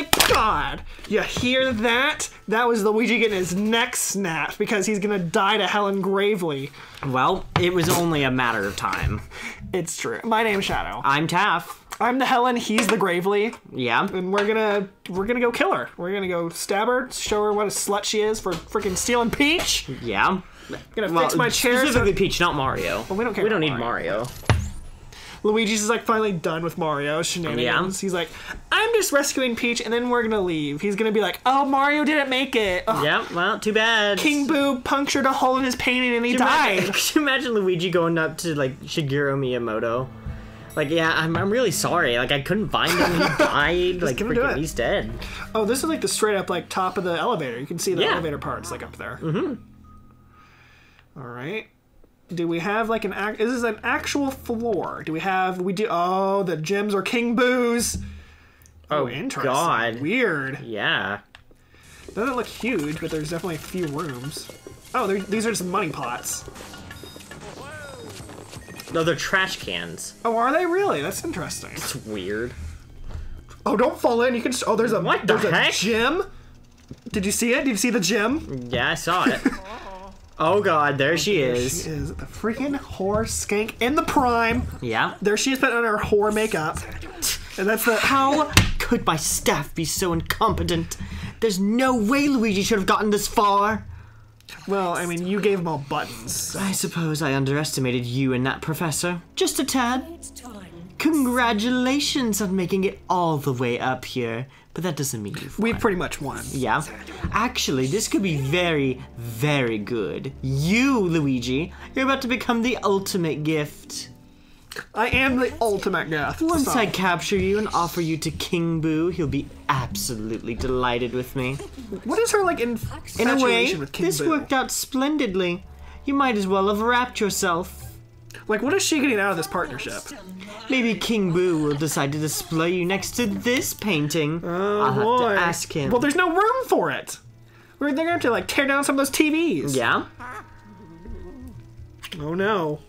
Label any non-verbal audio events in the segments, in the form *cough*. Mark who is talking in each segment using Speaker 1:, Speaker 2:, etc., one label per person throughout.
Speaker 1: my god! You hear that? That was Luigi getting his neck snapped because he's gonna die to Helen Gravely.
Speaker 2: Well, it was only a matter of time.
Speaker 1: It's true. My name's Shadow.
Speaker 2: I'm Taff.
Speaker 1: I'm the Helen, he's the Gravely,
Speaker 2: Yeah.
Speaker 1: and we're gonna we're gonna go kill her. We're gonna go stab her, show her what a slut she is for freaking stealing Peach.
Speaker 2: Yeah.
Speaker 1: Gonna
Speaker 2: Well,
Speaker 1: fix my chair. so-
Speaker 2: Specifically Peach, not Mario.
Speaker 1: we don't care
Speaker 2: We don't need Mario.
Speaker 1: Luigi's is like finally done with Mario's shenanigans. He's like, I'm just rescuing Peach, and then we're gonna leave. He's gonna be like, Oh, Mario didn't make it. Ugh,
Speaker 2: Yeah, well, too bad.
Speaker 1: King Boo punctured a hole in his painting and he
Speaker 2: Could you imagine-
Speaker 1: died.
Speaker 2: Could you imagine Luigi going up to like Shigeru Miyamoto? Like, yeah, I'm, I'm really sorry. Like, I couldn't find him. He *laughs* died. like, freaking, he's dead.
Speaker 1: Oh, this is like the straight up like top of the elevator. You can see the
Speaker 2: Yeah.
Speaker 1: elevator parts like up there. Mm-hmm. All right. Do we have like an act? Is this an actual floor? Do we have? We do. Oh, the gyms are King Boo's.
Speaker 2: Oh,
Speaker 1: interesting.
Speaker 2: God.
Speaker 1: Weird.
Speaker 2: Yeah.
Speaker 1: Doesn't look huge, but there's definitely a few rooms. Oh, these are just money pots.
Speaker 2: No, they're trash cans.
Speaker 1: Oh, are they really? That's interesting.
Speaker 2: It's weird.
Speaker 1: Oh, don't fall in. You can. Oh, there's a
Speaker 2: What the
Speaker 1: there's a
Speaker 2: heck?
Speaker 1: gym. Did you see it? Did you see the gym?
Speaker 2: Yeah, I saw it. *laughs* oh, God, there oh, she is.
Speaker 1: She
Speaker 2: is.
Speaker 1: is the freaking whore skank in the prime.
Speaker 2: Yeah.
Speaker 1: There she is putting on her whore makeup. And that's the
Speaker 2: How could my staff be so incompetent? There's no way Luigi should have gotten this far.
Speaker 1: well, I mean, you gave them all buttons. so-
Speaker 2: I suppose I underestimated you and that professor. Just a tad. Congratulations on making it all the way up here. But that doesn't mean you've
Speaker 1: We
Speaker 2: won.
Speaker 1: pretty much won.
Speaker 2: Yeah. Actually, this could be very, very good. You, Luigi, you're about to become the ultimate gift.
Speaker 1: I am the ultimate gift.
Speaker 2: Once
Speaker 1: so-
Speaker 2: I capture you and offer you to King Boo, he'll be absolutely delighted with me.
Speaker 1: what is her like
Speaker 2: In a way,
Speaker 1: with King
Speaker 2: this
Speaker 1: Boo?
Speaker 2: worked out splendidly. You might as well have wrapped yourself.
Speaker 1: Like, what is she getting out of this partnership?
Speaker 2: Maybe King Boo will decide to display you next to this painting. Oh, I'll have
Speaker 1: Boy.
Speaker 2: to ask him.
Speaker 1: Well, there's no room for it. We're, they're gonna have to like tear down some of those TVs.
Speaker 2: yeah?
Speaker 1: Oh no.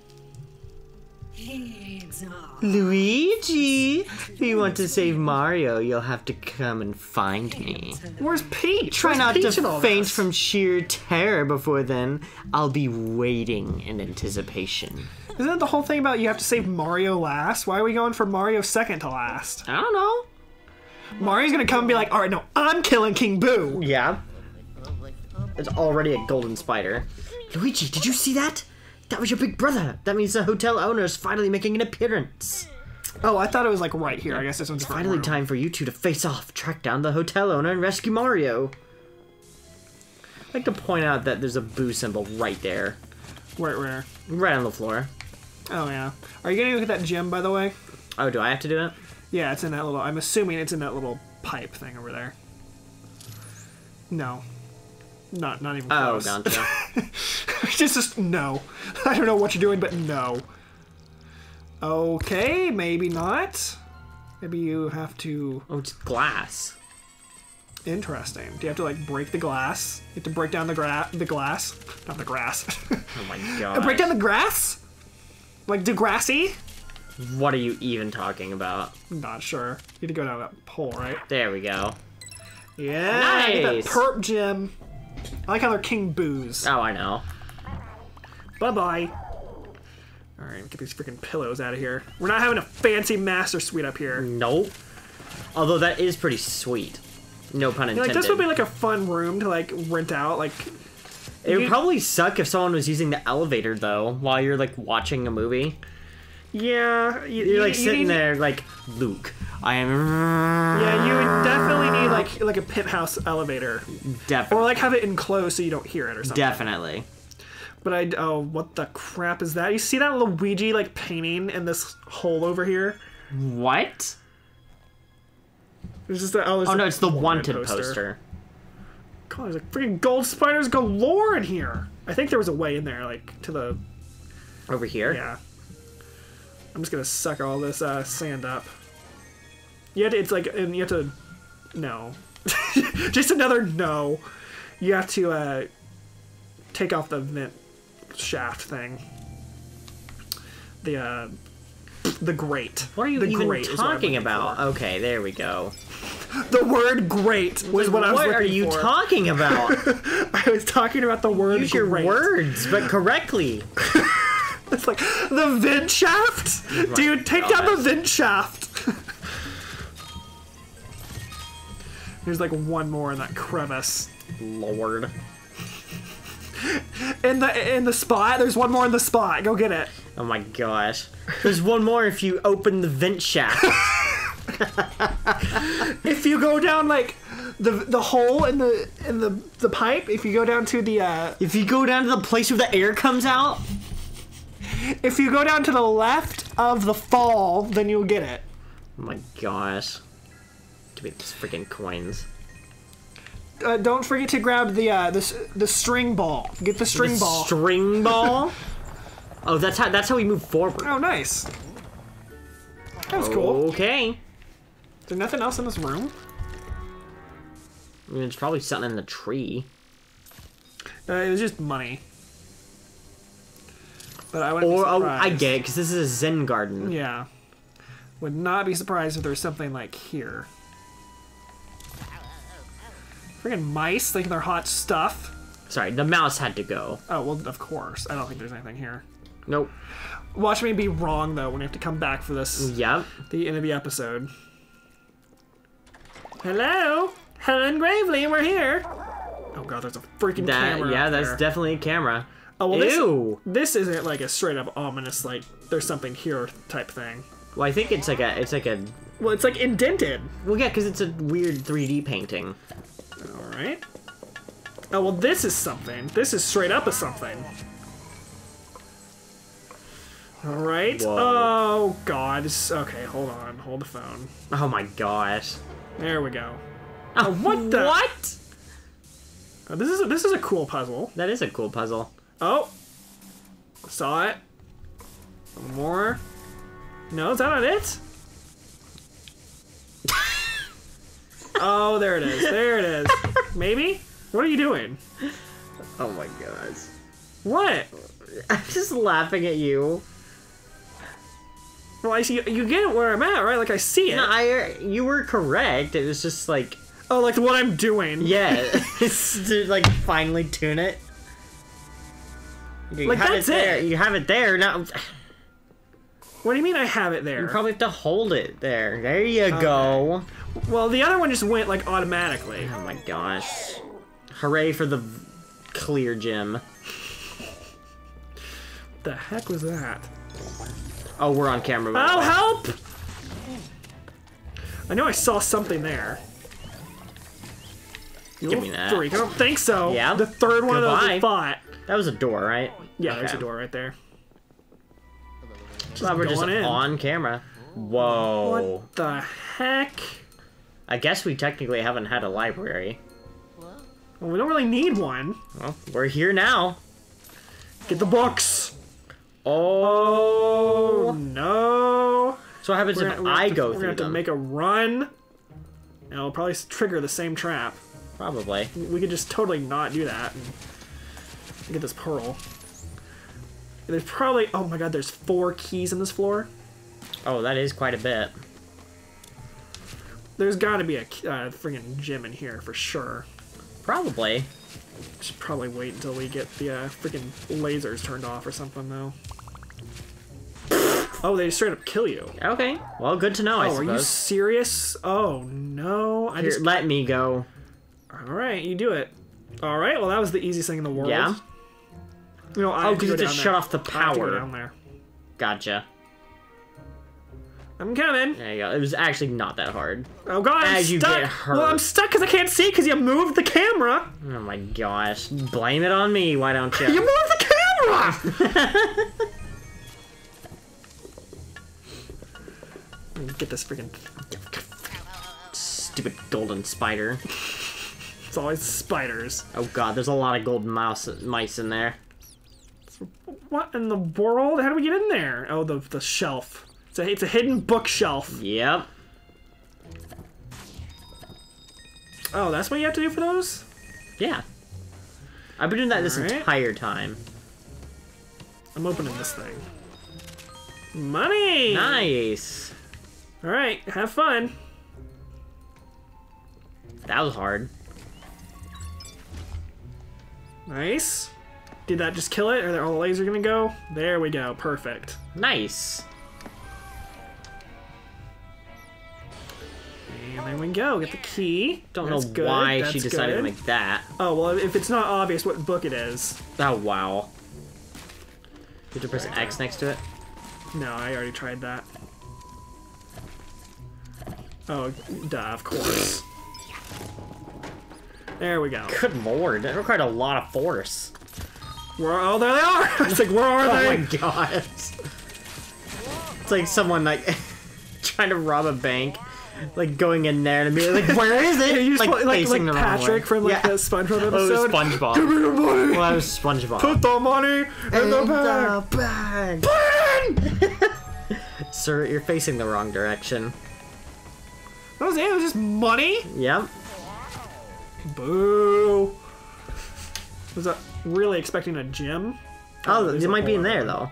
Speaker 2: Luigi, if you want to save Mario, you'll have to come and find me.
Speaker 1: Where's Peach?
Speaker 2: Try
Speaker 1: Where's
Speaker 2: not
Speaker 1: Peach
Speaker 2: to faint
Speaker 1: this?
Speaker 2: from sheer terror before then. I'll be waiting in anticipation.
Speaker 1: Isn't that the whole thing about you have to save Mario last? Why are we going for Mario second to last?
Speaker 2: I don't know.
Speaker 1: Mario's gonna come and be like, all right, no, I'm killing King Boo.
Speaker 2: Yeah. It's already a golden spider. Luigi, did you see that? That was your big brother. That means the hotel owner is finally making an appearance.
Speaker 1: Oh, I thought it was like right here. I guess this one's front
Speaker 2: Finally,
Speaker 1: row.
Speaker 2: time for you two to face off, track down the hotel owner, and rescue Mario. I'd like to point out that there's a boo symbol right there,
Speaker 1: Where, where?
Speaker 2: right on the floor.
Speaker 1: Oh yeah. Are you gonna look at that gem, by the way?
Speaker 2: Oh, do I have to do it?
Speaker 1: Yeah, it's in that little. I'm assuming it's in that little pipe thing over there. No. Not not even
Speaker 2: Oh,
Speaker 1: close.
Speaker 2: gotcha. *laughs*
Speaker 1: just just no. I don't know what you're doing, but no. Okay, maybe not. Maybe you have to.
Speaker 2: oh, it's glass.
Speaker 1: Interesting. Do you have to like break the glass? You have to break down the gra- the glass, not the grass.
Speaker 2: Oh my god. *laughs*
Speaker 1: break down the grass? Like Degrassi?
Speaker 2: What are you even talking about?
Speaker 1: Not sure. You need to go down that pole, right?
Speaker 2: There we go.
Speaker 1: Yeah. Get that
Speaker 2: Nice.
Speaker 1: perp gem. I like how they're King Boos.
Speaker 2: Oh, I know.
Speaker 1: Bye bye. All right, get these freaking pillows out of here. We're not having a fancy master suite up here.
Speaker 2: Nope. Although that is pretty sweet. No pun intended
Speaker 1: Like
Speaker 2: intended.
Speaker 1: this would be like a fun room to like rent out. Like
Speaker 2: it would probably suck if someone was using the elevator though while you're like watching a movie.
Speaker 1: yeah, you,
Speaker 2: You're like
Speaker 1: you
Speaker 2: sitting
Speaker 1: need-
Speaker 2: there like Luke. I am.
Speaker 1: Yeah, you would definitely need like like a penthouse elevator,
Speaker 2: Definitely.
Speaker 1: or like have it enclosed so you don't hear it or something.
Speaker 2: Definitely.
Speaker 1: But I oh what the crap is that? You see that Luigi like painting in this hole over here?
Speaker 2: What?
Speaker 1: There's just a, oh,
Speaker 2: Oh no, it's the wanted poster.
Speaker 1: God, there's like freaking gold spiders galore in here. I think there was a way in there, like to the
Speaker 2: Over here.
Speaker 1: yeah. I'm just gonna suck all this uh, sand up. You have to, it's like, and you have to, no, *laughs* just another no. You have to uh, take off the vent shaft thing. The uh, the great.
Speaker 2: What are you
Speaker 1: the
Speaker 2: even
Speaker 1: what I'm
Speaker 2: talking about?
Speaker 1: for.
Speaker 2: Okay, there we go.
Speaker 1: The word great was what I was
Speaker 2: what
Speaker 1: looking
Speaker 2: are you
Speaker 1: for.
Speaker 2: talking about? *laughs*
Speaker 1: I was talking about the word
Speaker 2: Use your
Speaker 1: great.
Speaker 2: words, but correctly. *laughs*
Speaker 1: It's like the vent shaft, oh dude. Take down the vent shaft. There's like one more in that crevice.
Speaker 2: Lord.
Speaker 1: In the in the spot. There's one more in the spot. Go get it.
Speaker 2: Oh my gosh. There's one more if you open the vent shaft. *laughs*
Speaker 1: If you go down like the the hole in the in the the pipe, if you go down to the uh,
Speaker 2: if you go down to the place where the air comes out,
Speaker 1: if you go down to the left of the fall, then you'll get it.
Speaker 2: oh my gosh. Give me these freaking coins.
Speaker 1: Uh, don't forget to grab the uh, the the string ball. Get the string
Speaker 2: The
Speaker 1: ball.
Speaker 2: String ball? *laughs* oh, that's how that's how we move forward.
Speaker 1: oh, nice. That was cool.
Speaker 2: Okay.
Speaker 1: Is there nothing else in this room?
Speaker 2: I mean, it's probably something in the tree.
Speaker 1: Uh, it was just money. But I wouldn't
Speaker 2: Or, oh. I get it, because this is a Zen garden.
Speaker 1: Yeah. Would not be surprised if there's something like here. Freaking mice thinking they're hot stuff.
Speaker 2: Sorry, the mouse had to go.
Speaker 1: Oh, well, of course. I don't think there's anything here.
Speaker 2: Nope.
Speaker 1: Watch me be wrong, though, when we have to come back for this,
Speaker 2: Yep.
Speaker 1: the end of the episode. Hello? Helen Gravely, we're here. Oh god, there's a freaking
Speaker 2: That
Speaker 1: camera
Speaker 2: yeah, that's
Speaker 1: there.
Speaker 2: definitely a camera.
Speaker 1: Oh, well, this, this isn't like a straight up ominous, like, there's something here type thing.
Speaker 2: Well, I think it's like a it's like a
Speaker 1: Well, it's like indented.
Speaker 2: well yeah, because it's a weird 3D painting.
Speaker 1: Alright. Oh, well, this is something. This is straight up a something. Alright.
Speaker 2: Whoa.
Speaker 1: Oh, God. Okay, hold on. Hold the phone.
Speaker 2: Oh my gosh.
Speaker 1: There we go. Oh, oh, what the?
Speaker 2: What?
Speaker 1: Oh, this is a, this is a cool puzzle.
Speaker 2: That is a cool puzzle.
Speaker 1: Oh, saw it. One more. No, is that not it? *laughs* oh, there it is. There it is. Maybe. What are you doing?
Speaker 2: Oh my gosh.
Speaker 1: What?
Speaker 2: I'm just laughing at you.
Speaker 1: Well, I see. You get it where I'm at, right? Like I see it.
Speaker 2: No, I you were correct. It was just like
Speaker 1: oh, like what I'm doing.
Speaker 2: yeah, it's *laughs* *laughs* to like finally tune it. You
Speaker 1: Like,
Speaker 2: have
Speaker 1: that's
Speaker 2: it there.
Speaker 1: it.
Speaker 2: You have it there now.
Speaker 1: What do you mean I have it there?
Speaker 2: You probably have to hold it there. There you go.
Speaker 1: well, the other one just went like automatically.
Speaker 2: Oh my gosh! Hooray for the clear gem.
Speaker 1: What the heck was that?
Speaker 2: Oh, we're on camera. the
Speaker 1: Oh,
Speaker 2: way.
Speaker 1: help! I know I saw something there. You
Speaker 2: Give me that.
Speaker 1: Freak. I don't think so.
Speaker 2: Yeah?
Speaker 1: The third one of those we fought.
Speaker 2: That was a door, right?
Speaker 1: Yeah, there's a door right there.
Speaker 2: Glad we're just
Speaker 1: in.
Speaker 2: on camera. Whoa.
Speaker 1: What the heck?
Speaker 2: I guess we technically haven't had a library.
Speaker 1: Well, we don't really need one.
Speaker 2: Well, we're here now.
Speaker 1: Get the books.
Speaker 2: Oh.
Speaker 1: Oh no.
Speaker 2: So what happens
Speaker 1: We're
Speaker 2: if
Speaker 1: gonna,
Speaker 2: I
Speaker 1: have to-
Speaker 2: go
Speaker 1: We're gonna
Speaker 2: through
Speaker 1: have to make a run. And it'll probably trigger the same trap.
Speaker 2: Probably.
Speaker 1: We could just totally not do that and get this pearl. There's probably oh my god, there's four keys in this floor.
Speaker 2: Oh, that is quite a bit.
Speaker 1: There's got to be a uh, friggin' gym in here for sure.
Speaker 2: Probably.
Speaker 1: Should probably wait until we get the uh, freaking lasers turned off or something though. Oh, they straight up kill you.
Speaker 2: Okay. Well, good to know, I
Speaker 1: Oh, are you serious? Oh no! I
Speaker 2: Here,
Speaker 1: just
Speaker 2: let me go.
Speaker 1: all right. You do it. All right. Well, that was the easiest thing in the world.
Speaker 2: Yeah?
Speaker 1: You know, I
Speaker 2: Oh,
Speaker 1: have to
Speaker 2: 'cause
Speaker 1: go
Speaker 2: it just shut off the
Speaker 1: I have to go
Speaker 2: power.
Speaker 1: down there.
Speaker 2: Gotcha.
Speaker 1: I'm coming.
Speaker 2: There you go. It was actually not that hard.
Speaker 1: Oh god, I'm
Speaker 2: you
Speaker 1: stuck.
Speaker 2: get hurt.
Speaker 1: Well, I'm stuck because I can't see because you moved the camera.
Speaker 2: Oh my gosh. Blame it on me, why don't
Speaker 1: You *laughs*
Speaker 2: you?
Speaker 1: moved the camera. *laughs* Let Get this freaking.
Speaker 2: Stupid golden spider.
Speaker 1: It's always spiders.
Speaker 2: Oh god, there's a lot of golden mouse mice in there.
Speaker 1: What in the world? How do we get in there? Oh, the the shelf. It's a it's a hidden bookshelf.
Speaker 2: Yep.
Speaker 1: Oh, that's what you have to do for those.
Speaker 2: Yeah. I've been doing that this
Speaker 1: Alright.
Speaker 2: entire time.
Speaker 1: I'm opening this thing. Money.
Speaker 2: Nice.
Speaker 1: All right, have fun.
Speaker 2: That was hard.
Speaker 1: Nice. Did that just kill it? Are there all the laser gonna go? There we go. Perfect.
Speaker 2: Nice.
Speaker 1: And there we go. Get the key.
Speaker 2: Don't
Speaker 1: That's
Speaker 2: know
Speaker 1: good,
Speaker 2: why
Speaker 1: that's
Speaker 2: she decided to make that.
Speaker 1: Oh well, if it's not obvious what book it is.
Speaker 2: Oh wow. Did you press X next to it?
Speaker 1: No, I already tried that. Oh, duh, of course. There we go.
Speaker 2: Good lord, that required a lot of force.
Speaker 1: Where, oh, there they are! *laughs* it's like, where are
Speaker 2: Oh *laughs*
Speaker 1: they?
Speaker 2: Oh my god. It's like someone like *laughs* trying to rob a bank, like going in there and be like, *laughs* "Where is it?"
Speaker 1: You
Speaker 2: like
Speaker 1: like, like,
Speaker 2: facing the wrong
Speaker 1: Patrick from like
Speaker 2: yeah.
Speaker 1: the SpongeBob
Speaker 2: oh,
Speaker 1: episode. Oh.
Speaker 2: SpongeBob.
Speaker 1: Give me the money!
Speaker 2: Well, that was SpongeBob.
Speaker 1: Put the money in the bag!
Speaker 2: bag. *laughs* Sir, you're facing the wrong direction.
Speaker 1: That was it, it was just money?
Speaker 2: Yep.
Speaker 1: Boo! Was that really expecting a gym?
Speaker 2: Oh,
Speaker 1: there's
Speaker 2: it might be in there though.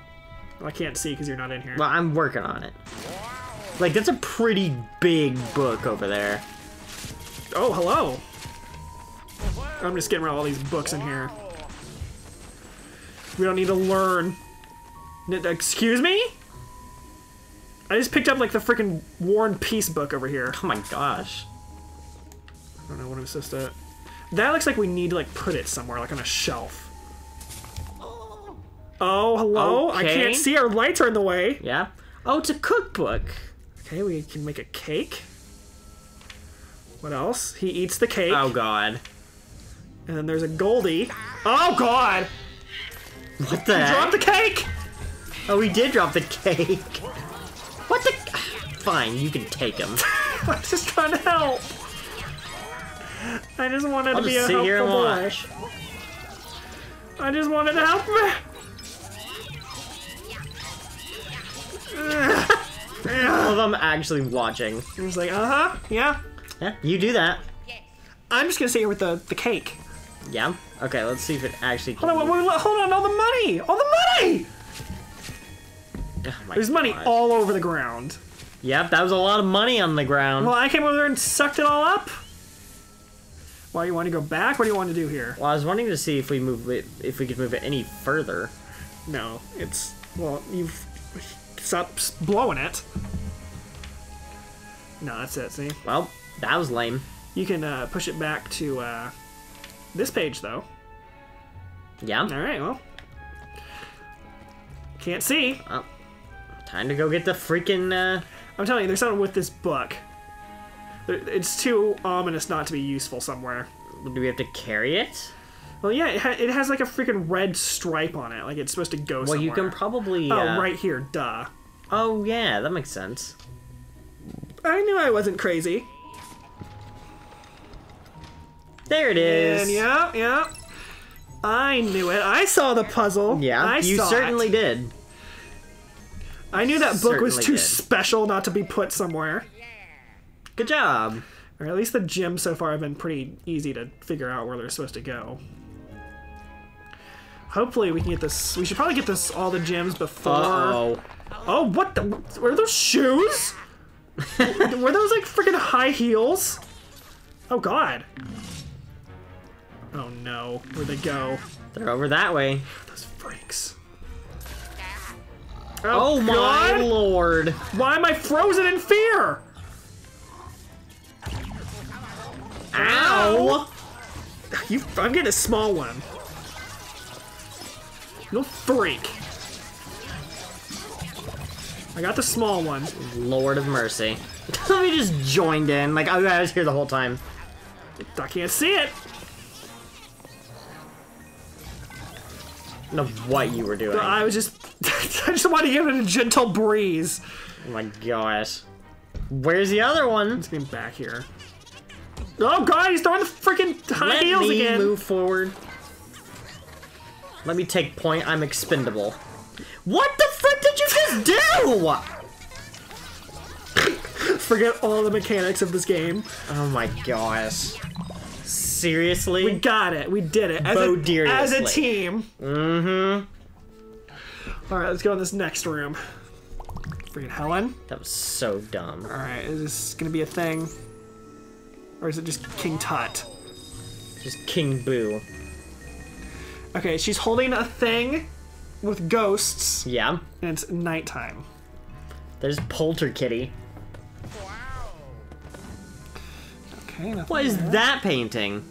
Speaker 1: I can't see because you're not in here.
Speaker 2: Well, I'm working on it. Like that's a pretty big book over there.
Speaker 1: Oh, hello. I'm just getting rid of all these books in here. We don't need to learn. N- Excuse me? I just picked up like the freaking War and Peace book over here.
Speaker 2: Oh my gosh.
Speaker 1: I don't know what I'm supposed to. That looks like we need to like put it somewhere, like on a shelf. Oh, hello.
Speaker 2: Okay.
Speaker 1: I can't see. Our lights are in the way.
Speaker 2: Yeah. Oh, it's a cookbook.
Speaker 1: Okay, we can make a cake. What else? He eats the cake,
Speaker 2: Oh god.
Speaker 1: and then there's a Goldie. Oh God!
Speaker 2: What the? heck?
Speaker 1: Drop the cake.
Speaker 2: Oh, we did drop the cake. What the? Fine, you can take him. *laughs*
Speaker 1: I'm just trying to help. I just wanted
Speaker 2: I'll
Speaker 1: to be
Speaker 2: just
Speaker 1: a
Speaker 2: sit here and
Speaker 1: helpful boy.
Speaker 2: watch.
Speaker 1: I just wanted to help me. *laughs*
Speaker 2: All of them actually watching.
Speaker 1: He was like, uh huh, yeah.
Speaker 2: Yeah, you do that.
Speaker 1: I'm just gonna sit here with the, the cake.
Speaker 2: Yeah. Okay, let's see if it actually.
Speaker 1: Hold on, wait, wait, hold on, all the money! All the money!
Speaker 2: Oh my
Speaker 1: There's money all over the ground.
Speaker 2: Yep, that was a lot of money on the ground.
Speaker 1: Well, I came over there and sucked it all up. Why you want to go back? What do you want to do here?
Speaker 2: Well, I was wanting to see if we move it, if we could move it any further.
Speaker 1: No, it's well, you've stopped blowing it. No, that's it. See,
Speaker 2: Well, that was lame.
Speaker 1: you can uh, push it back to uh, this page though.
Speaker 2: Yeah.
Speaker 1: All right, well, can't see.
Speaker 2: Well, time to go get the freaking. Uh...
Speaker 1: I'm telling you, there's something with this book. It's too ominous not to be useful somewhere.
Speaker 2: Do we have to carry it?
Speaker 1: Well, yeah, it, ha- it has like a freaking red stripe on it, like it's supposed to go
Speaker 2: Well,
Speaker 1: somewhere.
Speaker 2: you can probably.
Speaker 1: Oh,
Speaker 2: uh,
Speaker 1: right here, duh.
Speaker 2: Oh yeah, that makes sense.
Speaker 1: I knew I wasn't crazy.
Speaker 2: There it is.
Speaker 1: And yeah, yeah. I knew it. I saw the puzzle.
Speaker 2: Yeah,
Speaker 1: I
Speaker 2: you certainly
Speaker 1: It.
Speaker 2: did.
Speaker 1: I knew that book was too
Speaker 2: did.
Speaker 1: special not to be put somewhere.
Speaker 2: Good job.
Speaker 1: Or at least the gyms so far have been pretty easy to figure out where they're supposed to go. Hopefully we can get this. We should probably get this all the gyms before.
Speaker 2: Uh oh.
Speaker 1: Oh, what the? Were those shoes? *laughs* Were those like freaking high heels? Oh God. Oh no, where'd they go?
Speaker 2: They're over that way.
Speaker 1: Those freaks.
Speaker 2: Oh, oh my
Speaker 1: God!
Speaker 2: lord.
Speaker 1: Why am I frozen in fear?
Speaker 2: Ow.
Speaker 1: You, I'm getting a small one. You freak. I got the small one.
Speaker 2: Lord of mercy. *laughs* we just joined in. Like, I was here the whole time.
Speaker 1: I can't see it.
Speaker 2: I don't know what you were doing.
Speaker 1: I was just, *laughs* I just wanted to give it a gentle breeze.
Speaker 2: Oh my gosh. Where's the other one?
Speaker 1: Let's get back here. Oh God, he's throwing the freaking high
Speaker 2: Let
Speaker 1: heels
Speaker 2: me
Speaker 1: again.
Speaker 2: move forward. Let me take point. I'm expendable. What the frick did you just do?
Speaker 1: Forget all the mechanics of this game.
Speaker 2: Oh my gosh. Seriously?
Speaker 1: We got it. We did it. As, a, as a team.
Speaker 2: Mm-hmm.
Speaker 1: All right, let's go in this next room. Freaking Helen.
Speaker 2: That was so dumb.
Speaker 1: All right, is this gonna be a thing? Or is it just King Tut?
Speaker 2: Just King Boo.
Speaker 1: Okay, she's holding a thing with ghosts,
Speaker 2: Yeah.
Speaker 1: and it's nighttime.
Speaker 2: There's Polterkitty.
Speaker 1: Okay, nothing
Speaker 2: What is
Speaker 1: there.
Speaker 2: that painting?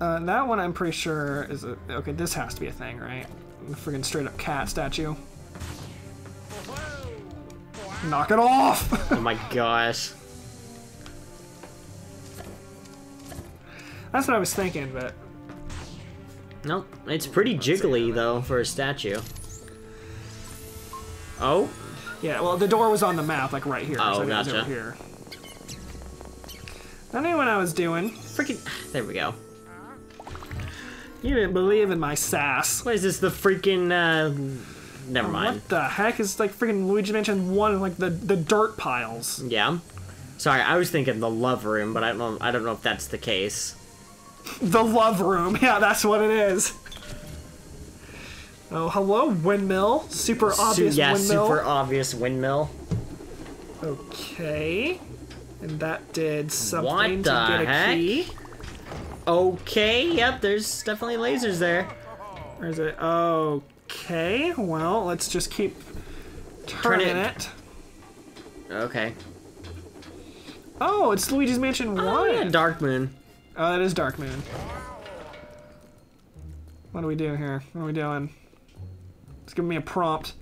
Speaker 1: Uh, that one I'm pretty sure is a. Okay, this has to be a thing, right? The friggin' straight up cat statue. Knock it off! *laughs*
Speaker 2: Oh my gosh.
Speaker 1: That's what I was thinking, but.
Speaker 2: Nope. It's pretty jiggly though for a statue. Oh?
Speaker 1: Yeah, well, the door was on the map, like right here.
Speaker 2: Oh,
Speaker 1: so I knew it was
Speaker 2: gotcha.
Speaker 1: over here. I knew what I was doing.
Speaker 2: Freaking. There we go.
Speaker 1: You didn't believe in my sass.
Speaker 2: What is this? The freaking. Uh... Never mind.
Speaker 1: What the heck is like freaking Luigi Mansion One? Like the the dirt piles.
Speaker 2: Yeah. Sorry, I was thinking the love room, but I don't. I don't know if that's the case.
Speaker 1: The love room. *laughs* Yeah, that's what it is. Oh, hello, windmill. Super
Speaker 2: Su-
Speaker 1: obvious
Speaker 2: yeah,
Speaker 1: windmill.
Speaker 2: super obvious windmill.
Speaker 1: Okay. And that did something to get a
Speaker 2: heck?
Speaker 1: key.
Speaker 2: Okay, yep, there's definitely lasers there.
Speaker 1: Or is it? Okay. Well, let's just keep turning
Speaker 2: it.
Speaker 1: it.
Speaker 2: Okay.
Speaker 1: Oh, it's Luigi's Mansion One.
Speaker 2: Oh, yeah, Dark Moon.
Speaker 1: Oh, that is Dark Moon. What do we do here? What are we doing? It's giving me a prompt.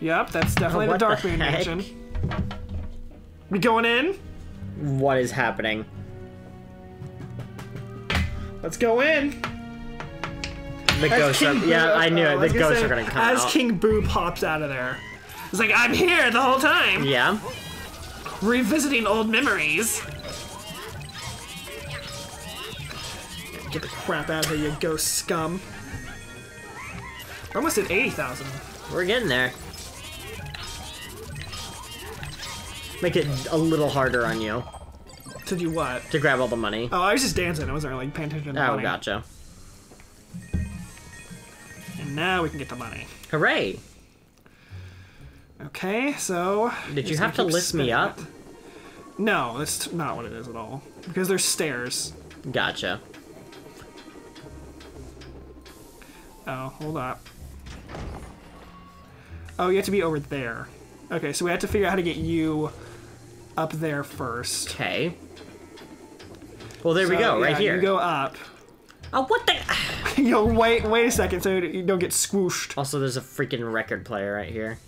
Speaker 1: Yep, that's definitely the
Speaker 2: What the
Speaker 1: Dark Moon
Speaker 2: heck?
Speaker 1: Mansion. We going in?
Speaker 2: What is happening?
Speaker 1: Let's go in.
Speaker 2: The
Speaker 1: As
Speaker 2: ghosts are.
Speaker 1: King Boo-
Speaker 2: Yeah, I knew it. The
Speaker 1: I
Speaker 2: ghosts
Speaker 1: said,
Speaker 2: are gonna come
Speaker 1: As
Speaker 2: out.
Speaker 1: King Boo pops out of there. It's like, I'm here the whole time,
Speaker 2: Yeah.
Speaker 1: revisiting old memories. Get the crap out of here, you ghost scum. We're almost at 80,000.
Speaker 2: We're getting there. Make it a little harder on you
Speaker 1: To do what?
Speaker 2: to grab all the money.
Speaker 1: Oh, I was just dancing. I wasn't really paying attention to the
Speaker 2: Oh,
Speaker 1: money.
Speaker 2: gotcha.
Speaker 1: And now we can get the money.
Speaker 2: Hooray!
Speaker 1: Okay, so.
Speaker 2: Did you have to lift me up?
Speaker 1: it. No, that's not what it is at all. Because there's stairs.
Speaker 2: Gotcha.
Speaker 1: Oh, hold up. Oh, you have to be over there. Okay, so we have to figure out how to get you up there first.
Speaker 2: Okay. Well, there we
Speaker 1: So,
Speaker 2: go, right here.
Speaker 1: You go up.
Speaker 2: Oh, what the? *laughs*
Speaker 1: Yo, wait, wait a second, so you don't get squooshed.
Speaker 2: Also, there's a freaking record player right here.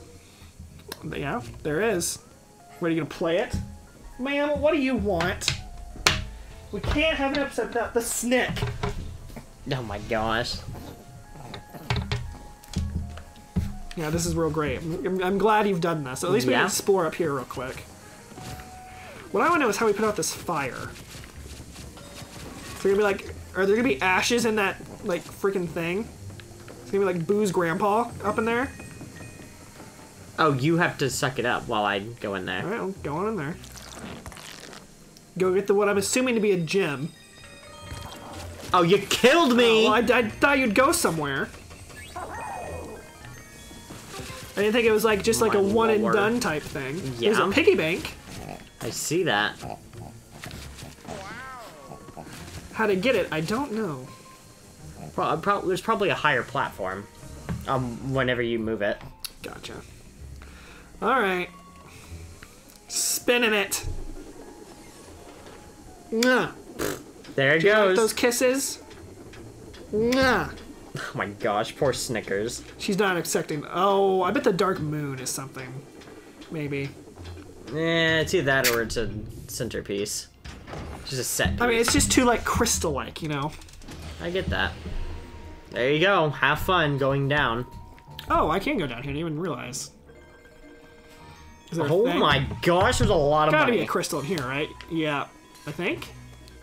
Speaker 1: Yeah, there is. What are you gonna play it? Ma'am, what do you want? We can't have an episode without the snick.
Speaker 2: Oh my gosh.
Speaker 1: Yeah, this is real great. I'm, I'm glad you've done this. At least we
Speaker 2: Yeah.
Speaker 1: can explore up here real quick. What I want to know is how we put out this fire. Is there gonna be like, are there gonna be ashes in that like freaking thing? It's gonna be like Boo's grandpa up in there.
Speaker 2: Oh, you have to suck it up while I go in there.
Speaker 1: right, well, go on in there. Go get the what I'm assuming to be a gem.
Speaker 2: Oh, you killed me!
Speaker 1: Well, I, I thought you'd go somewhere. I didn't think it was like just like
Speaker 2: My
Speaker 1: a one and done type thing. There's a piggy bank.
Speaker 2: I see that.
Speaker 1: How to get it, I don't know.
Speaker 2: Pro- pro- there's probably a higher platform. Um, whenever you move it.
Speaker 1: Gotcha. All right. Spinning it.
Speaker 2: There it
Speaker 1: Do you like
Speaker 2: goes.
Speaker 1: those kisses? Mwah. *laughs*
Speaker 2: Oh my gosh, poor Snickers.
Speaker 1: She's not accepting. Oh, I bet the dark moon is something. Maybe.
Speaker 2: Eh, it's either that or it's a centerpiece. Just a set piece.
Speaker 1: I mean, it's just too like crystal-like, you know.
Speaker 2: I get that. There you go. Have fun going down.
Speaker 1: Oh, I can go down here. I didn't even realize.
Speaker 2: Oh my gosh, there's a lot of
Speaker 1: Gotta
Speaker 2: money.
Speaker 1: be a crystal in here, right? Yeah, I think.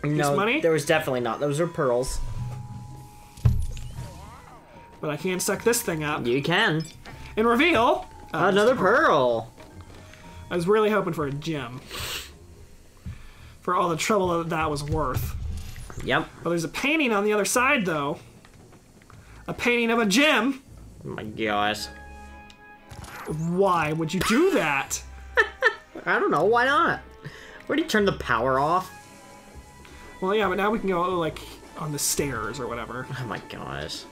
Speaker 2: no,
Speaker 1: money?
Speaker 2: there was definitely not. Those are pearls.
Speaker 1: But I can suck this thing up
Speaker 2: You can.
Speaker 1: and reveal. Oh,
Speaker 2: Another pearl.
Speaker 1: I was really hoping for a gem. For all the trouble that that was worth.
Speaker 2: Yep.
Speaker 1: But there's a painting on the other side, though. A painting of a gem.
Speaker 2: Oh my gosh.
Speaker 1: Why would you do that? *laughs*
Speaker 2: I don't know. Why not? Already turn the power off?
Speaker 1: Well, yeah, but now we can go like on the stairs or whatever.
Speaker 2: Oh my gosh.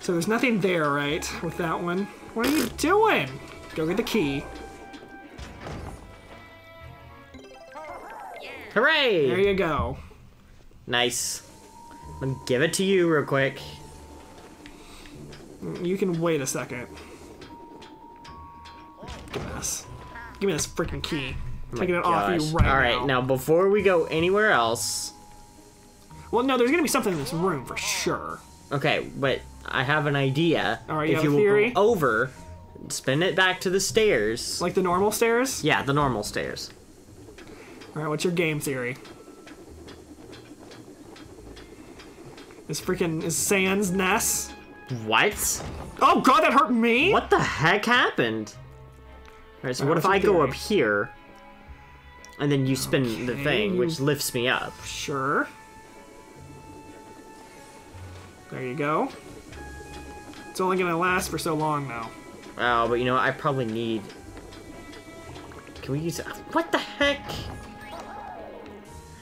Speaker 1: So there's nothing there, right, with that one. What are you doing? Go get the key.
Speaker 2: Hooray!
Speaker 1: There you go.
Speaker 2: Nice. Let me give it to you real quick.
Speaker 1: You can wait a second. Give me this. Give me this freaking key. Oh Taking it off you right now.
Speaker 2: All right,
Speaker 1: now.
Speaker 2: now before we go anywhere else,
Speaker 1: Well, no, there's gonna be something in this room for sure.
Speaker 2: okay, but I have an idea.
Speaker 1: All right, you
Speaker 2: if
Speaker 1: have
Speaker 2: you
Speaker 1: a
Speaker 2: will
Speaker 1: theory?
Speaker 2: go over, spin it back to the stairs.
Speaker 1: Like the normal stairs.
Speaker 2: yeah, the normal stairs.
Speaker 1: All right, what's your game theory? Is freaking is Sans Ness?
Speaker 2: What?
Speaker 1: Oh god, that hurt me.
Speaker 2: What the heck happened? All right, so
Speaker 1: All
Speaker 2: what if I
Speaker 1: your
Speaker 2: go up here, and then you spin the
Speaker 1: Okay,
Speaker 2: thing, which lifts me up?
Speaker 1: Sure. There you go. It's only gonna last for so long now.
Speaker 2: Oh, but you know? I probably need. Can we use? What the heck?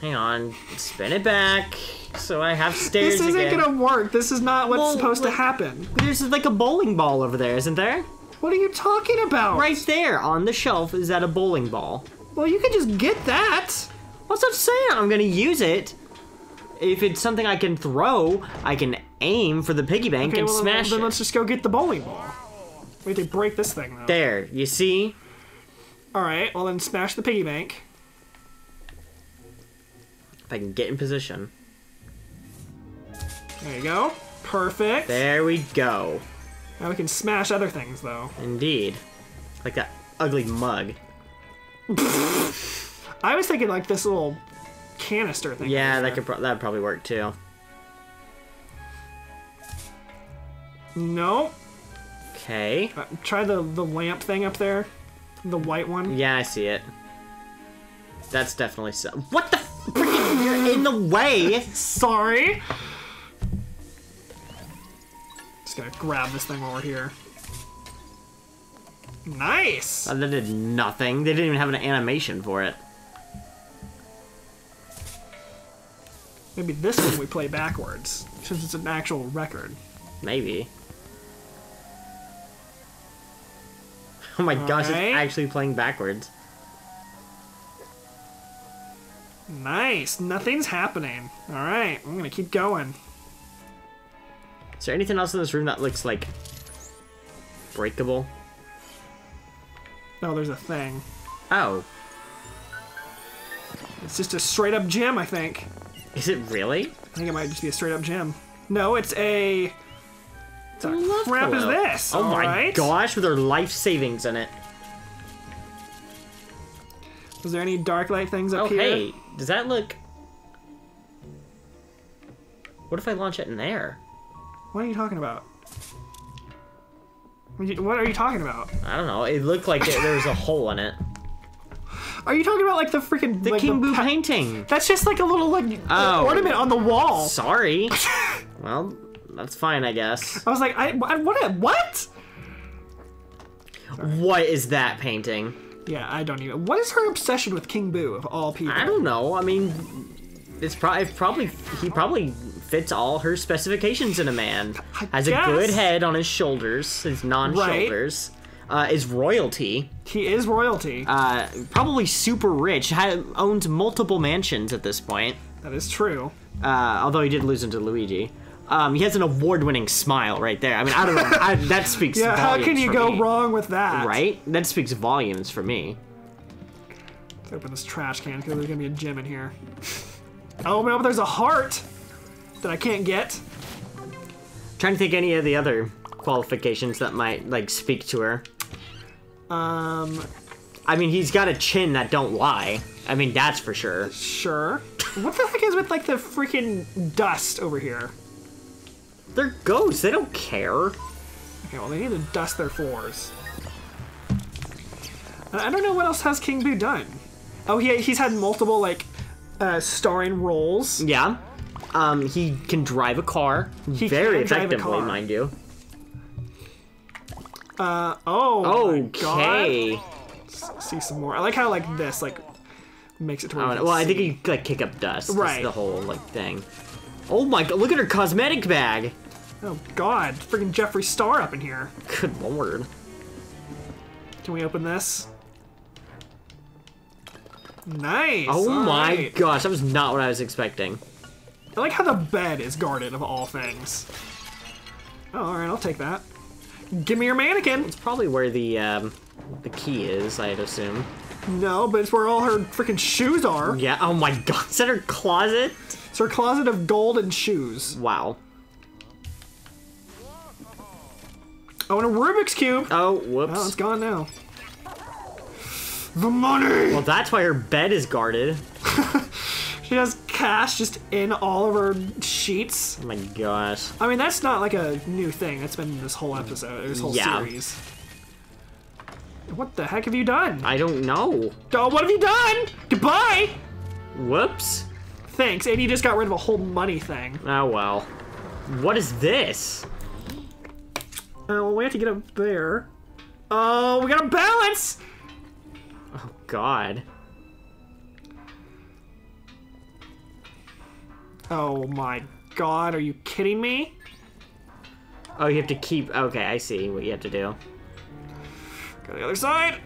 Speaker 2: Hang on, spin it back so I have stairs
Speaker 1: This isn't
Speaker 2: again.
Speaker 1: gonna work. This is not what's
Speaker 2: Well,
Speaker 1: supposed to happen.
Speaker 2: There's like a bowling ball over there, isn't there?
Speaker 1: What are you talking about?
Speaker 2: Right there on the shelf is that a bowling ball.
Speaker 1: Well, you can just get that.
Speaker 2: What's I'm saying? I'm gonna use it. If it's something I can throw, I can aim for the piggy bank
Speaker 1: Okay,
Speaker 2: and
Speaker 1: well,
Speaker 2: smash
Speaker 1: then
Speaker 2: it.
Speaker 1: let's just go get the bowling ball. We have to break this thing though.
Speaker 2: There, you see?
Speaker 1: All right. Well, then smash the piggy bank.
Speaker 2: If I can get in position.
Speaker 1: There you go. Perfect.
Speaker 2: There we go.
Speaker 1: Now we can smash other things though.
Speaker 2: Indeed. Like that ugly mug. *laughs*
Speaker 1: I was thinking like this little canister thing.
Speaker 2: Yeah, that could pro- that'd probably work too.
Speaker 1: No.
Speaker 2: Okay.
Speaker 1: Uh, try the the lamp thing up there, the white one.
Speaker 2: Yeah, I see it. That's definitely so. What the? Freaking, you're in the way.
Speaker 1: Sorry. Just gonna grab this thing while we're here. Nice.
Speaker 2: Oh, that did nothing. They didn't even have an animation for it.
Speaker 1: Maybe this one we play backwards, since it's an actual record.
Speaker 2: Maybe. Oh my gosh,
Speaker 1: Alright.
Speaker 2: it's actually playing backwards.
Speaker 1: Nice. Nothing's happening. All right, I'm gonna keep going.
Speaker 2: Is there anything else in this room that looks like breakable?
Speaker 1: Oh, there's a thing.
Speaker 2: Oh,
Speaker 1: It's just a straight up gym, I think.
Speaker 2: Is it really?
Speaker 1: I think it might just be a straight up gem. No, it's a. What the
Speaker 2: Love
Speaker 1: crap is this?
Speaker 2: Oh my
Speaker 1: Alright.
Speaker 2: gosh, with their life savings in it.
Speaker 1: Is there any dark light things up
Speaker 2: Oh
Speaker 1: here?
Speaker 2: hey, does that look? What if I launch it in there?
Speaker 1: What are you talking about? What are you- What are you talking about?
Speaker 2: I don't know. It looked like it, there was a hole in it.
Speaker 1: Are you talking about like the freaking
Speaker 2: The
Speaker 1: like,
Speaker 2: King Boo
Speaker 1: pa-
Speaker 2: painting.
Speaker 1: That's just like a little like
Speaker 2: Oh.
Speaker 1: ornament on the wall.
Speaker 2: Sorry. *laughs* well, that's fine, I guess.
Speaker 1: I was like, I, I what? What?
Speaker 2: What is that painting?
Speaker 1: Yeah, I don't even. What is her obsession with King Boo of all people?
Speaker 2: I don't know. I mean, it's probably probably he probably fits all her specifications in a man.
Speaker 1: I
Speaker 2: Has a good head on his shoulders, his non-shoulders. Uh, is royalty.
Speaker 1: He is royalty.
Speaker 2: Uh, probably super rich. Ha- owns multiple mansions at this point.
Speaker 1: that is true.
Speaker 2: Uh, although he did lose them to Luigi. Um, he has an award-winning smile right there. I mean, I don't know. I, that speaks. *laughs*
Speaker 1: Yeah, how can you go
Speaker 2: me,
Speaker 1: wrong with that?
Speaker 2: Right? That speaks volumes for me.
Speaker 1: Let's open this trash can because there's gonna be a gem in here. *laughs* Oh, but there's a heart that I can't get.
Speaker 2: trying to think any of the other qualifications that might like speak to her.
Speaker 1: Um,
Speaker 2: I mean, he's got a chin that don't lie. I mean, that's for sure.
Speaker 1: sure. What the heck is with like the freaking dust over here?
Speaker 2: They're ghosts. They don't care.
Speaker 1: Okay, well they need to dust their floors. I don't know what else has King Boo done. Oh, he he's had multiple like uh, starring roles.
Speaker 2: Yeah. Um, he can drive a car
Speaker 1: He
Speaker 2: very
Speaker 1: can drive a
Speaker 2: effectively, mind you.
Speaker 1: Uh oh. my God.
Speaker 2: Okay.
Speaker 1: see some more. I like how like this like makes it to where
Speaker 2: Oh, well, I think you like kick up dust. That's
Speaker 1: Right.
Speaker 2: the whole like thing. Oh my god! Look at her cosmetic bag.
Speaker 1: Oh God, freaking Jeffree Star up in here.
Speaker 2: Good lord.
Speaker 1: Can we open this? Nice.
Speaker 2: Oh
Speaker 1: all
Speaker 2: my
Speaker 1: right.
Speaker 2: gosh, that was not what I was expecting.
Speaker 1: I like how the bed is guarded of all things. Oh, all right, I'll take that. Give me your mannequin.
Speaker 2: It's probably where the um, the key is. I'd assume.
Speaker 1: No, but it's where all her freaking shoes are.
Speaker 2: Yeah. Oh my *laughs* god! Is that her closet?
Speaker 1: It's her closet of gold and shoes.
Speaker 2: Wow.
Speaker 1: Oh, and a Rubik's cube.
Speaker 2: Oh,
Speaker 1: Oh, it's gone now. The money.
Speaker 2: Well, that's why her bed is guarded. *laughs*
Speaker 1: She has cash just in all of her sheets.
Speaker 2: Oh my gosh.
Speaker 1: I mean, that's not like a new thing. That's been this whole episode, this whole
Speaker 2: Yeah.
Speaker 1: series. What the heck have you done?
Speaker 2: I don't know.
Speaker 1: Oh, what have you done? Goodbye.
Speaker 2: Whoops.
Speaker 1: Thanks, and you just got rid of a whole money thing.
Speaker 2: Oh well. What is this?
Speaker 1: Oh, well, we have to get up there. Oh, we got a balance.
Speaker 2: Oh god.
Speaker 1: Oh my god, are you kidding me?
Speaker 2: Oh, you have to keep. Okay, I see what you have to do.
Speaker 1: Go to the other side.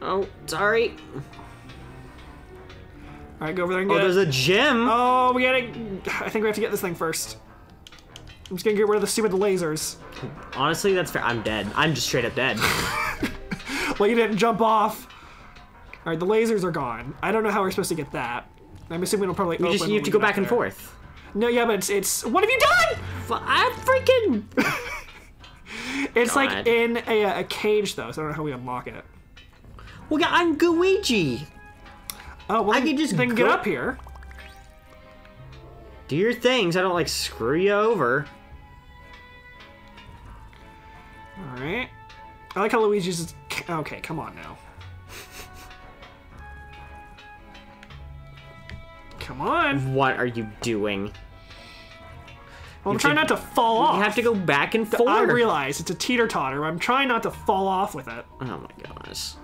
Speaker 2: Oh, sorry.
Speaker 1: All right, go over there and
Speaker 2: Oh, there's
Speaker 1: it.
Speaker 2: a gym.
Speaker 1: Oh, we gotta. I think we have to get this thing first. I'm just gonna get rid of the stupid lasers.
Speaker 2: Honestly, that's fair. I'm dead. I'm just straight up dead. *laughs* *laughs*
Speaker 1: Well, you didn't jump off. All right, the lasers are gone. I don't know how we're supposed to get that. I'm assuming it'll probably.
Speaker 2: You just you have to go
Speaker 1: get
Speaker 2: back and
Speaker 1: there.
Speaker 2: forth.
Speaker 1: No, yeah, but it's it's. What have you done?
Speaker 2: F- I freaking. *laughs*
Speaker 1: It's like in a, a cage though, so I don't know how we unlock it.
Speaker 2: Well, yeah, I'm Gooigi.
Speaker 1: Oh, well,
Speaker 2: I can just
Speaker 1: then get up here.
Speaker 2: Do your things. I don't like screw you over.
Speaker 1: All right. I like how Luigi's. Okay, come on now. Come on.
Speaker 2: What are you doing?
Speaker 1: Well, I'm trying not to fall off.
Speaker 2: You have to go back and forth.
Speaker 1: I realize it's a teeter totter. but I'm trying not to fall off with it.
Speaker 2: Oh my gosh.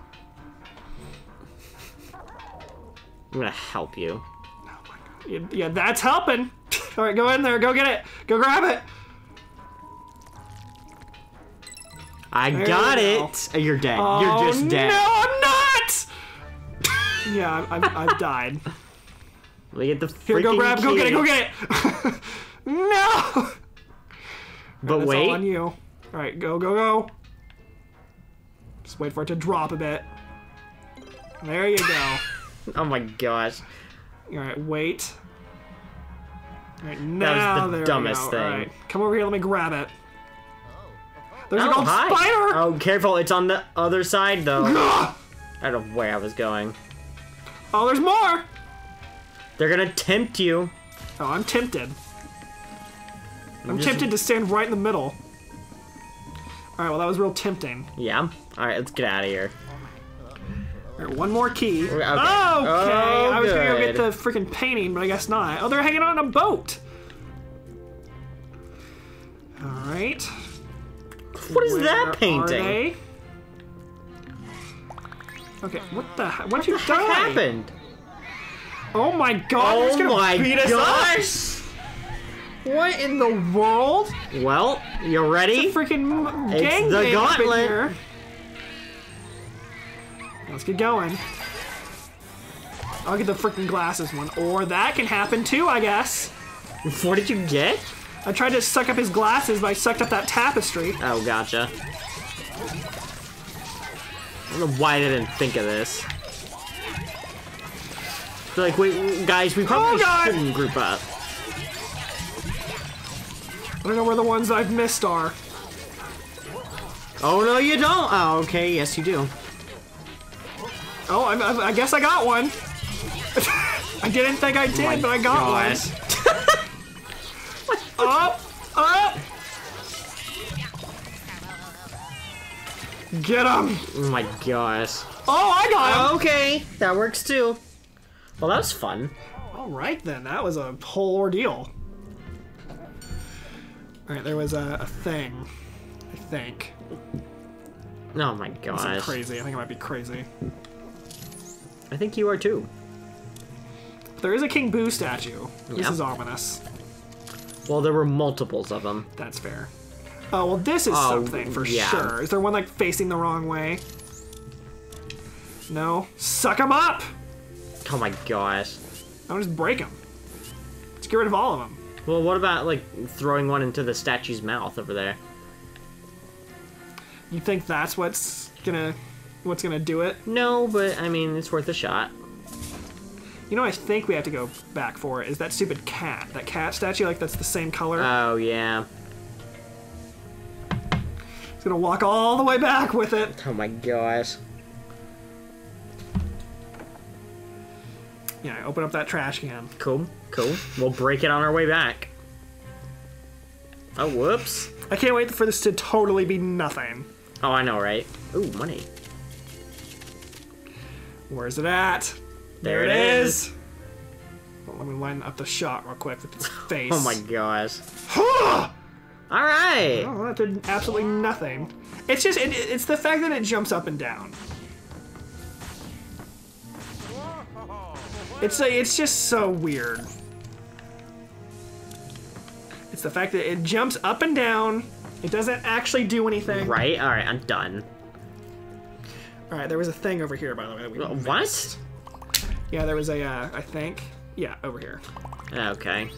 Speaker 2: I'm gonna help you. Oh my god.
Speaker 1: Yeah, yeah, that's helping. *laughs* All right, go in there. Go get it. Go grab it.
Speaker 2: I
Speaker 1: There
Speaker 2: got
Speaker 1: you go.
Speaker 2: it. You're dead.
Speaker 1: Oh,
Speaker 2: You're just dead.
Speaker 1: No, I'm not. *laughs* yeah, I've, I've died.
Speaker 2: Look at the
Speaker 1: Here, go grab. Go get it. Go get it. *laughs* no.
Speaker 2: But wait.
Speaker 1: all on you. All right, go, go, go. Just wait for it to drop a bit. There you go. *laughs*
Speaker 2: Oh my gosh.
Speaker 1: All right, wait. All right, now that was
Speaker 2: the
Speaker 1: there
Speaker 2: dumbest thing.
Speaker 1: All right, come over here. Let me grab it. There's a
Speaker 2: Oh,
Speaker 1: gold
Speaker 2: hi.
Speaker 1: spider.
Speaker 2: Oh, careful. It's on the other side, though. *laughs* I don't know where I was going.
Speaker 1: Oh, there's more.
Speaker 2: They're gonna tempt you.
Speaker 1: Oh, I'm tempted. I'm
Speaker 2: Just-
Speaker 1: tempted to stand right in the middle. All right, well that was real tempting.
Speaker 2: Yeah. All right, let's get out of here.
Speaker 1: All right, one more key. Okay.
Speaker 2: Okay.
Speaker 1: Oh, I
Speaker 2: Oh,
Speaker 1: was gonna go get the freaking painting, but I guess not. Oh, they're hanging on a boat. All right.
Speaker 2: What is
Speaker 1: Where
Speaker 2: that painting?
Speaker 1: Okay, what the? he- What'd you
Speaker 2: What
Speaker 1: die?
Speaker 2: happened?
Speaker 1: Oh my god!
Speaker 2: Oh
Speaker 1: gonna
Speaker 2: my
Speaker 1: beat us up?
Speaker 2: gosh!
Speaker 1: What in the world?
Speaker 2: Well, you ready?
Speaker 1: Freaking
Speaker 2: It's
Speaker 1: gang
Speaker 2: the
Speaker 1: gang up in
Speaker 2: gauntlet.
Speaker 1: Let's get going. I'll get the freaking glasses one, or that can happen too, I guess. *laughs*
Speaker 2: What did you get?
Speaker 1: I tried to suck up his glasses, but I sucked up that tapestry.
Speaker 2: Oh, gotcha. I don't know why I didn't think of this. Like, wait, guys, we probably
Speaker 1: Oh,
Speaker 2: shouldn't group up.
Speaker 1: I don't know where the ones I've missed are.
Speaker 2: Oh, no, you don't. Oh, okay, yes, you do.
Speaker 1: Oh, I, I, guess I got one. *laughs* I didn't think I did, but I got
Speaker 2: Gosh.
Speaker 1: one. *laughs* Up, up. Get him.
Speaker 2: Oh my gosh.
Speaker 1: Oh, I got him.
Speaker 2: Okay, that works too. Well, that was fun.
Speaker 1: All right then, that was a whole ordeal. All right, there was a, a thing. I think.
Speaker 2: Oh my gosh.
Speaker 1: crazy. I think it might be crazy.
Speaker 2: I think you are too.
Speaker 1: There is a King Boo statue. This is ominous.
Speaker 2: Well, there were multiples of them.
Speaker 1: That's fair. Oh, well, this is
Speaker 2: Oh,
Speaker 1: something for
Speaker 2: yeah.
Speaker 1: sure. Is there one, like, facing the wrong way? No? Suck them up!
Speaker 2: Oh my gosh.
Speaker 1: I'll just break them. Let's get rid of all of them.
Speaker 2: Well, what about like throwing one into the statue's mouth over there?
Speaker 1: You think that's what's gonna what's gonna do it?
Speaker 2: No, but I mean, it's worth a shot.
Speaker 1: You know, I think we have to go back for it. Is that stupid cat? That cat statue, like that's the same color.
Speaker 2: Oh yeah.
Speaker 1: It's gonna walk all the way back with it.
Speaker 2: Oh my gosh.
Speaker 1: Yeah, open up that trash can.
Speaker 2: Cool, cool. We'll break it on our way back. Oh, whoops.
Speaker 1: I can't wait for this to totally be nothing.
Speaker 2: Oh, I know, right? Ooh, money.
Speaker 1: Where's it at?
Speaker 2: There
Speaker 1: it
Speaker 2: it
Speaker 1: is. Well, let me line up the shot real quick with its *laughs* face.
Speaker 2: Oh my gosh. *gasps*
Speaker 1: oh,
Speaker 2: All right.
Speaker 1: that did absolutely nothing. It's just it, it's the fact that it jumps up and down. It's a, it's just so weird. It's the fact that it jumps up and down. It doesn't actually do anything.
Speaker 2: Right. All right. I'm done.
Speaker 1: All right, there was a thing over here, by the way. that we
Speaker 2: Uh,
Speaker 1: missed.
Speaker 2: What?
Speaker 1: Yeah, there was a. Uh, I think. Yeah, over here.
Speaker 2: Okay.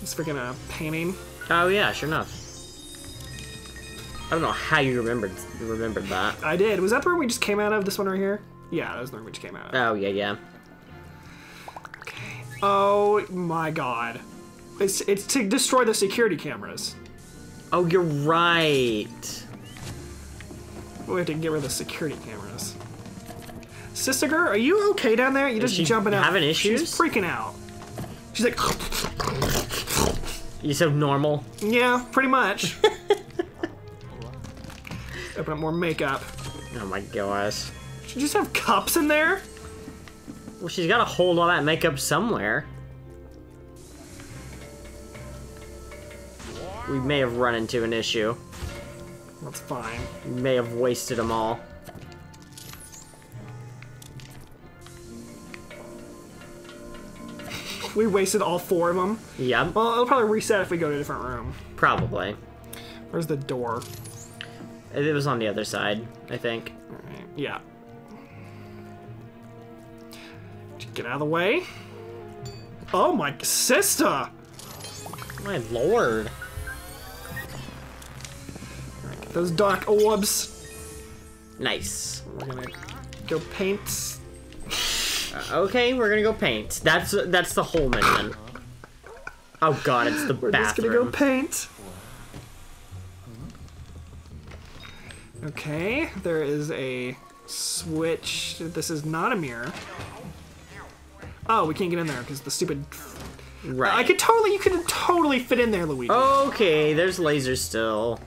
Speaker 1: It's freaking uh, painting.
Speaker 2: Oh yeah, sure enough. I don't know how you remembered remembered that.
Speaker 1: I did. Was that the room we just came out of? This one right here? Yeah, that was the room came out.
Speaker 2: Oh yeah, yeah.
Speaker 1: Okay. Oh my god. It's it's to destroy the security cameras.
Speaker 2: Oh, you're right.
Speaker 1: We have to get rid of the security cameras. Sister girl, are you okay down there? You're just jumping out.
Speaker 2: having issues?
Speaker 1: She's freaking out. She's like,
Speaker 2: You said normal.
Speaker 1: yeah, pretty much. *laughs* Open up more makeup.
Speaker 2: Oh my gosh.
Speaker 1: You just have cups in there?
Speaker 2: Well, she's got to hold all that makeup somewhere. We may have run into an issue.
Speaker 1: That's fine.
Speaker 2: We may have wasted them all. *laughs*
Speaker 1: We wasted all four of them.
Speaker 2: Yep,
Speaker 1: Well, it'll probably reset if we go to a different room.
Speaker 2: probably.
Speaker 1: Where's the door?
Speaker 2: It was on the other side, I think.
Speaker 1: Yeah. Get out of the way. Oh my sister!
Speaker 2: My lord.
Speaker 1: Get those dark orbs.
Speaker 2: Nice.
Speaker 1: We're gonna go paint.
Speaker 2: Uh, okay, we're gonna go paint. That's that's the whole mission. Oh god, it's the
Speaker 1: We're just gonna go paint. Okay, there is a switch. This is not a mirror. Oh, we can't get in there because the stupid.
Speaker 2: right.
Speaker 1: I could totally, you could totally fit in there, Luigi.
Speaker 2: Okay, there's lasers still.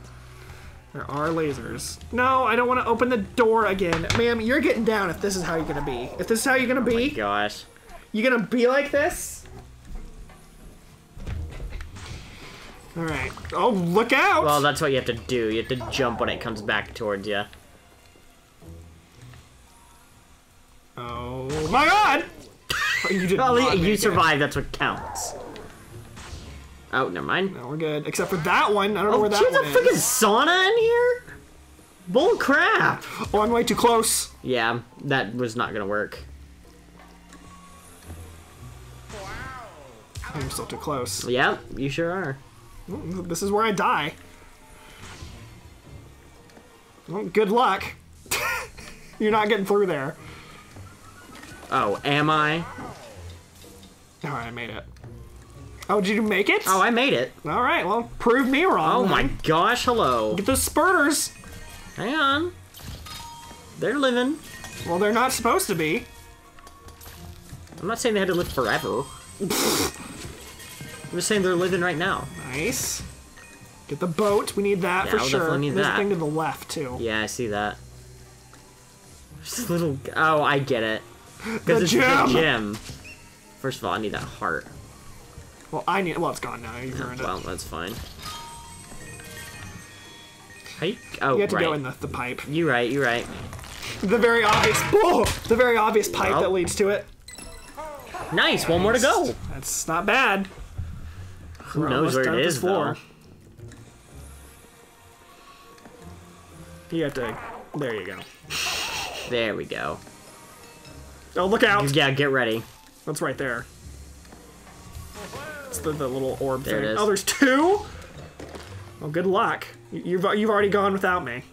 Speaker 1: There are lasers. No, I don't want to open the door again. Ma'am, you're getting down if this is how you're gonna be. If this is how you're gonna be, oh
Speaker 2: Gosh.
Speaker 1: you gonna be like this? Alright. Oh, look out!
Speaker 2: Well, that's what you have to do. You have to jump when it comes back towards you.
Speaker 1: oh my god! You did
Speaker 2: Well, you
Speaker 1: make it.
Speaker 2: survive. That's what counts. Oh, never mind.
Speaker 1: No, we're good. Except for that one. I don't know
Speaker 2: Oh,
Speaker 1: where that one is.
Speaker 2: there's a freaking sauna in here. Bull crap.
Speaker 1: Oh, I'm way too close.
Speaker 2: Yeah, that was not gonna work.
Speaker 1: I'm still too close.
Speaker 2: Yeah, you sure are.
Speaker 1: This is where I die. Well, good luck. *laughs* You're not getting through there.
Speaker 2: Oh, am I?
Speaker 1: Alright, I made it. Oh, did you make it?
Speaker 2: Oh, I made it.
Speaker 1: Alright, well, prove me wrong.
Speaker 2: Oh my
Speaker 1: then.
Speaker 2: gosh, hello.
Speaker 1: Get those spurters.
Speaker 2: Hang on. They're living.
Speaker 1: Well, they're not supposed to be.
Speaker 2: I'm not saying they had to live forever. *laughs* I'm just saying they're living right now.
Speaker 1: Nice. Get the boat. We need that
Speaker 2: Yeah,
Speaker 1: for
Speaker 2: we'll
Speaker 1: sure.
Speaker 2: definitely need
Speaker 1: There's
Speaker 2: that.
Speaker 1: a thing to the left, too.
Speaker 2: Yeah, I see that. A little. Oh, I get it. Because it's
Speaker 1: gem!
Speaker 2: the gym. First of all, I need that heart.
Speaker 1: Well, I need. Well, it's gone now. You've ruined
Speaker 2: Well,
Speaker 1: it.
Speaker 2: that's fine. How you? Oh,
Speaker 1: You have to
Speaker 2: right.
Speaker 1: go in the, the pipe.
Speaker 2: You're right. You're right.
Speaker 1: The very obvious, oh, the very obvious pipe
Speaker 2: Well.
Speaker 1: that leads to it.
Speaker 2: Nice, one more to go.
Speaker 1: That's not bad.
Speaker 2: Who knows where it is, though?
Speaker 1: You have to. There you go.
Speaker 2: There we go.
Speaker 1: Oh, look out!
Speaker 2: Yeah, get ready.
Speaker 1: That's right there. It's the, the little orb
Speaker 2: There it
Speaker 1: thing.
Speaker 2: is.
Speaker 1: Oh, there's two? Well, good luck. You- You've, you've already gone without me.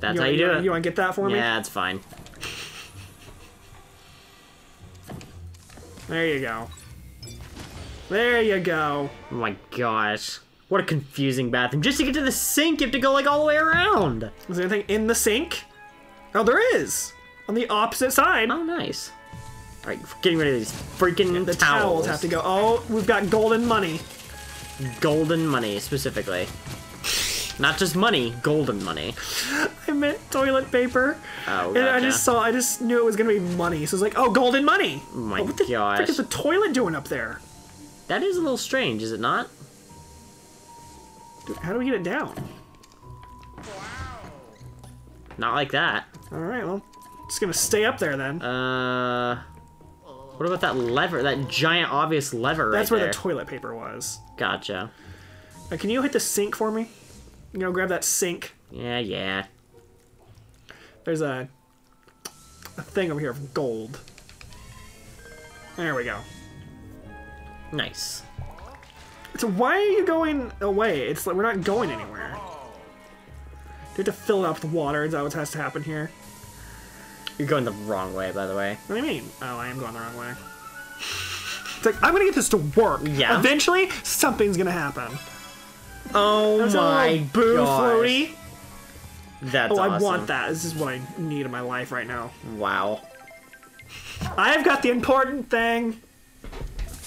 Speaker 2: That's
Speaker 1: you
Speaker 2: how
Speaker 1: wanna-
Speaker 2: you do it.
Speaker 1: You want to get that for me?
Speaker 2: Yeah, it's fine.
Speaker 1: There you go. There you go.
Speaker 2: Oh my gosh. What a confusing bathroom. Just to get to the sink, you have to go like all the way around.
Speaker 1: Is there anything in the sink? Oh, there is. On the opposite side.
Speaker 2: Oh, nice. Alright, getting rid of these freaking
Speaker 1: the
Speaker 2: towels.
Speaker 1: towels have to go. Oh, we've got golden money.
Speaker 2: Golden money, specifically. Not just money, golden money.
Speaker 1: I meant toilet paper.
Speaker 2: Oh,
Speaker 1: And I just saw, I just knew it was gonna be money. So it's like, oh, golden money.
Speaker 2: Oh my
Speaker 1: what the
Speaker 2: gosh.
Speaker 1: frick is the toilet doing up there?
Speaker 2: That is a little strange, is it not?
Speaker 1: Dude, how do we get it down?
Speaker 2: Not like that.
Speaker 1: All right, well, just gonna stay up there then.
Speaker 2: Uh, what about that lever? That giant, obvious lever
Speaker 1: That's
Speaker 2: right
Speaker 1: where
Speaker 2: there.
Speaker 1: the toilet paper was.
Speaker 2: Gotcha.
Speaker 1: Uh, can you hit the sink for me? You know, grab that sink.
Speaker 2: Yeah, yeah.
Speaker 1: There's a a thing over here of gold. There we go.
Speaker 2: Nice.
Speaker 1: So why are you going away? It's like we're not going anywhere. You have to fill it up with water? Is that what has to happen here?
Speaker 2: You're going the wrong way, by the way.
Speaker 1: What do you mean? Oh, I am going the wrong way. It's like I'm gonna get this to work.
Speaker 2: Yeah.
Speaker 1: Eventually, something's gonna happen.
Speaker 2: Oh
Speaker 1: a
Speaker 2: my
Speaker 1: boo floaty.
Speaker 2: That's
Speaker 1: Oh, I want that. This is what I need in my life right now.
Speaker 2: Wow.
Speaker 1: I've got the important thing.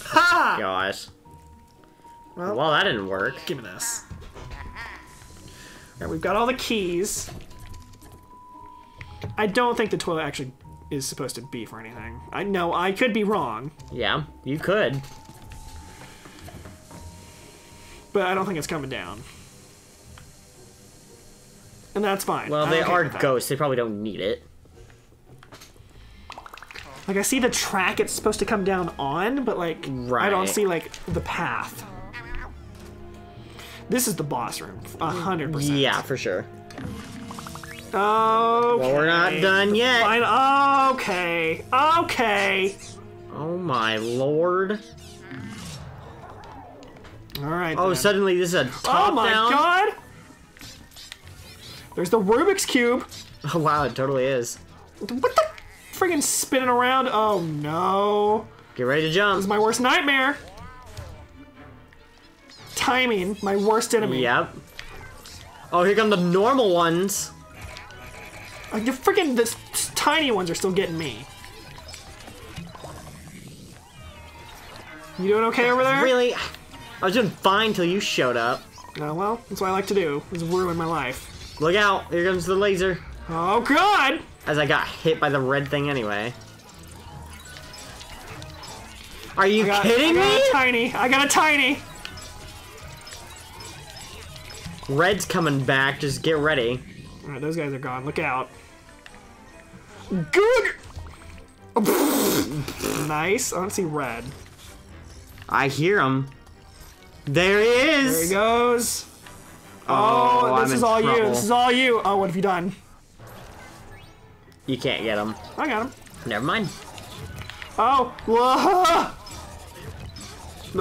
Speaker 1: Ha!
Speaker 2: Gosh.
Speaker 1: Well,
Speaker 2: Well, that didn't work.
Speaker 1: give me this. Alright, we've got all the keys. I don't think the toilet actually is supposed to be for anything. I know I could be wrong,
Speaker 2: Yeah, you could.
Speaker 1: but I don't think it's coming down. And that's fine.
Speaker 2: Well, they are ghosts. They probably don't need it.
Speaker 1: Like I see the track it's supposed to come down on, but like I don't see like the path. This is the boss room, a hundred percent.
Speaker 2: Yeah, for sure.
Speaker 1: Okay.
Speaker 2: Well, we're not done yet.
Speaker 1: Fine. Okay. Okay.
Speaker 2: Oh my lord.
Speaker 1: All right.
Speaker 2: Oh,
Speaker 1: then.
Speaker 2: suddenly this is a top
Speaker 1: Oh my
Speaker 2: down.
Speaker 1: god. There's the Rubik's cube.
Speaker 2: Oh *laughs* wow, it totally is.
Speaker 1: What the friggin' spinning around? Oh no.
Speaker 2: Get ready to jump.
Speaker 1: This is my worst nightmare. Timing, my worst enemy.
Speaker 2: Yep. Oh, here come the normal ones.
Speaker 1: Like the freaking this tiny ones are still getting me. You doing okay over there?
Speaker 2: Really? I was doing fine till you showed up.
Speaker 1: No, well, that's what I like to do. Is ruin my life.
Speaker 2: Look out! Here comes the laser.
Speaker 1: Oh god!
Speaker 2: As I got hit by the red thing anyway. Are you
Speaker 1: got,
Speaker 2: kidding
Speaker 1: I got
Speaker 2: me?
Speaker 1: a tiny. I got a tiny.
Speaker 2: Red's coming back. Just get ready.
Speaker 1: All right, those guys are gone. Look out. Good. nice. I don't see red.
Speaker 2: I hear him. There he is.
Speaker 1: There he goes.
Speaker 2: Oh,
Speaker 1: Oh,
Speaker 2: I'm
Speaker 1: this
Speaker 2: in
Speaker 1: is all you. This is all you. Oh, what have you done?
Speaker 2: You can't get him.
Speaker 1: I got him.
Speaker 2: Never mind.
Speaker 1: Oh, whoa.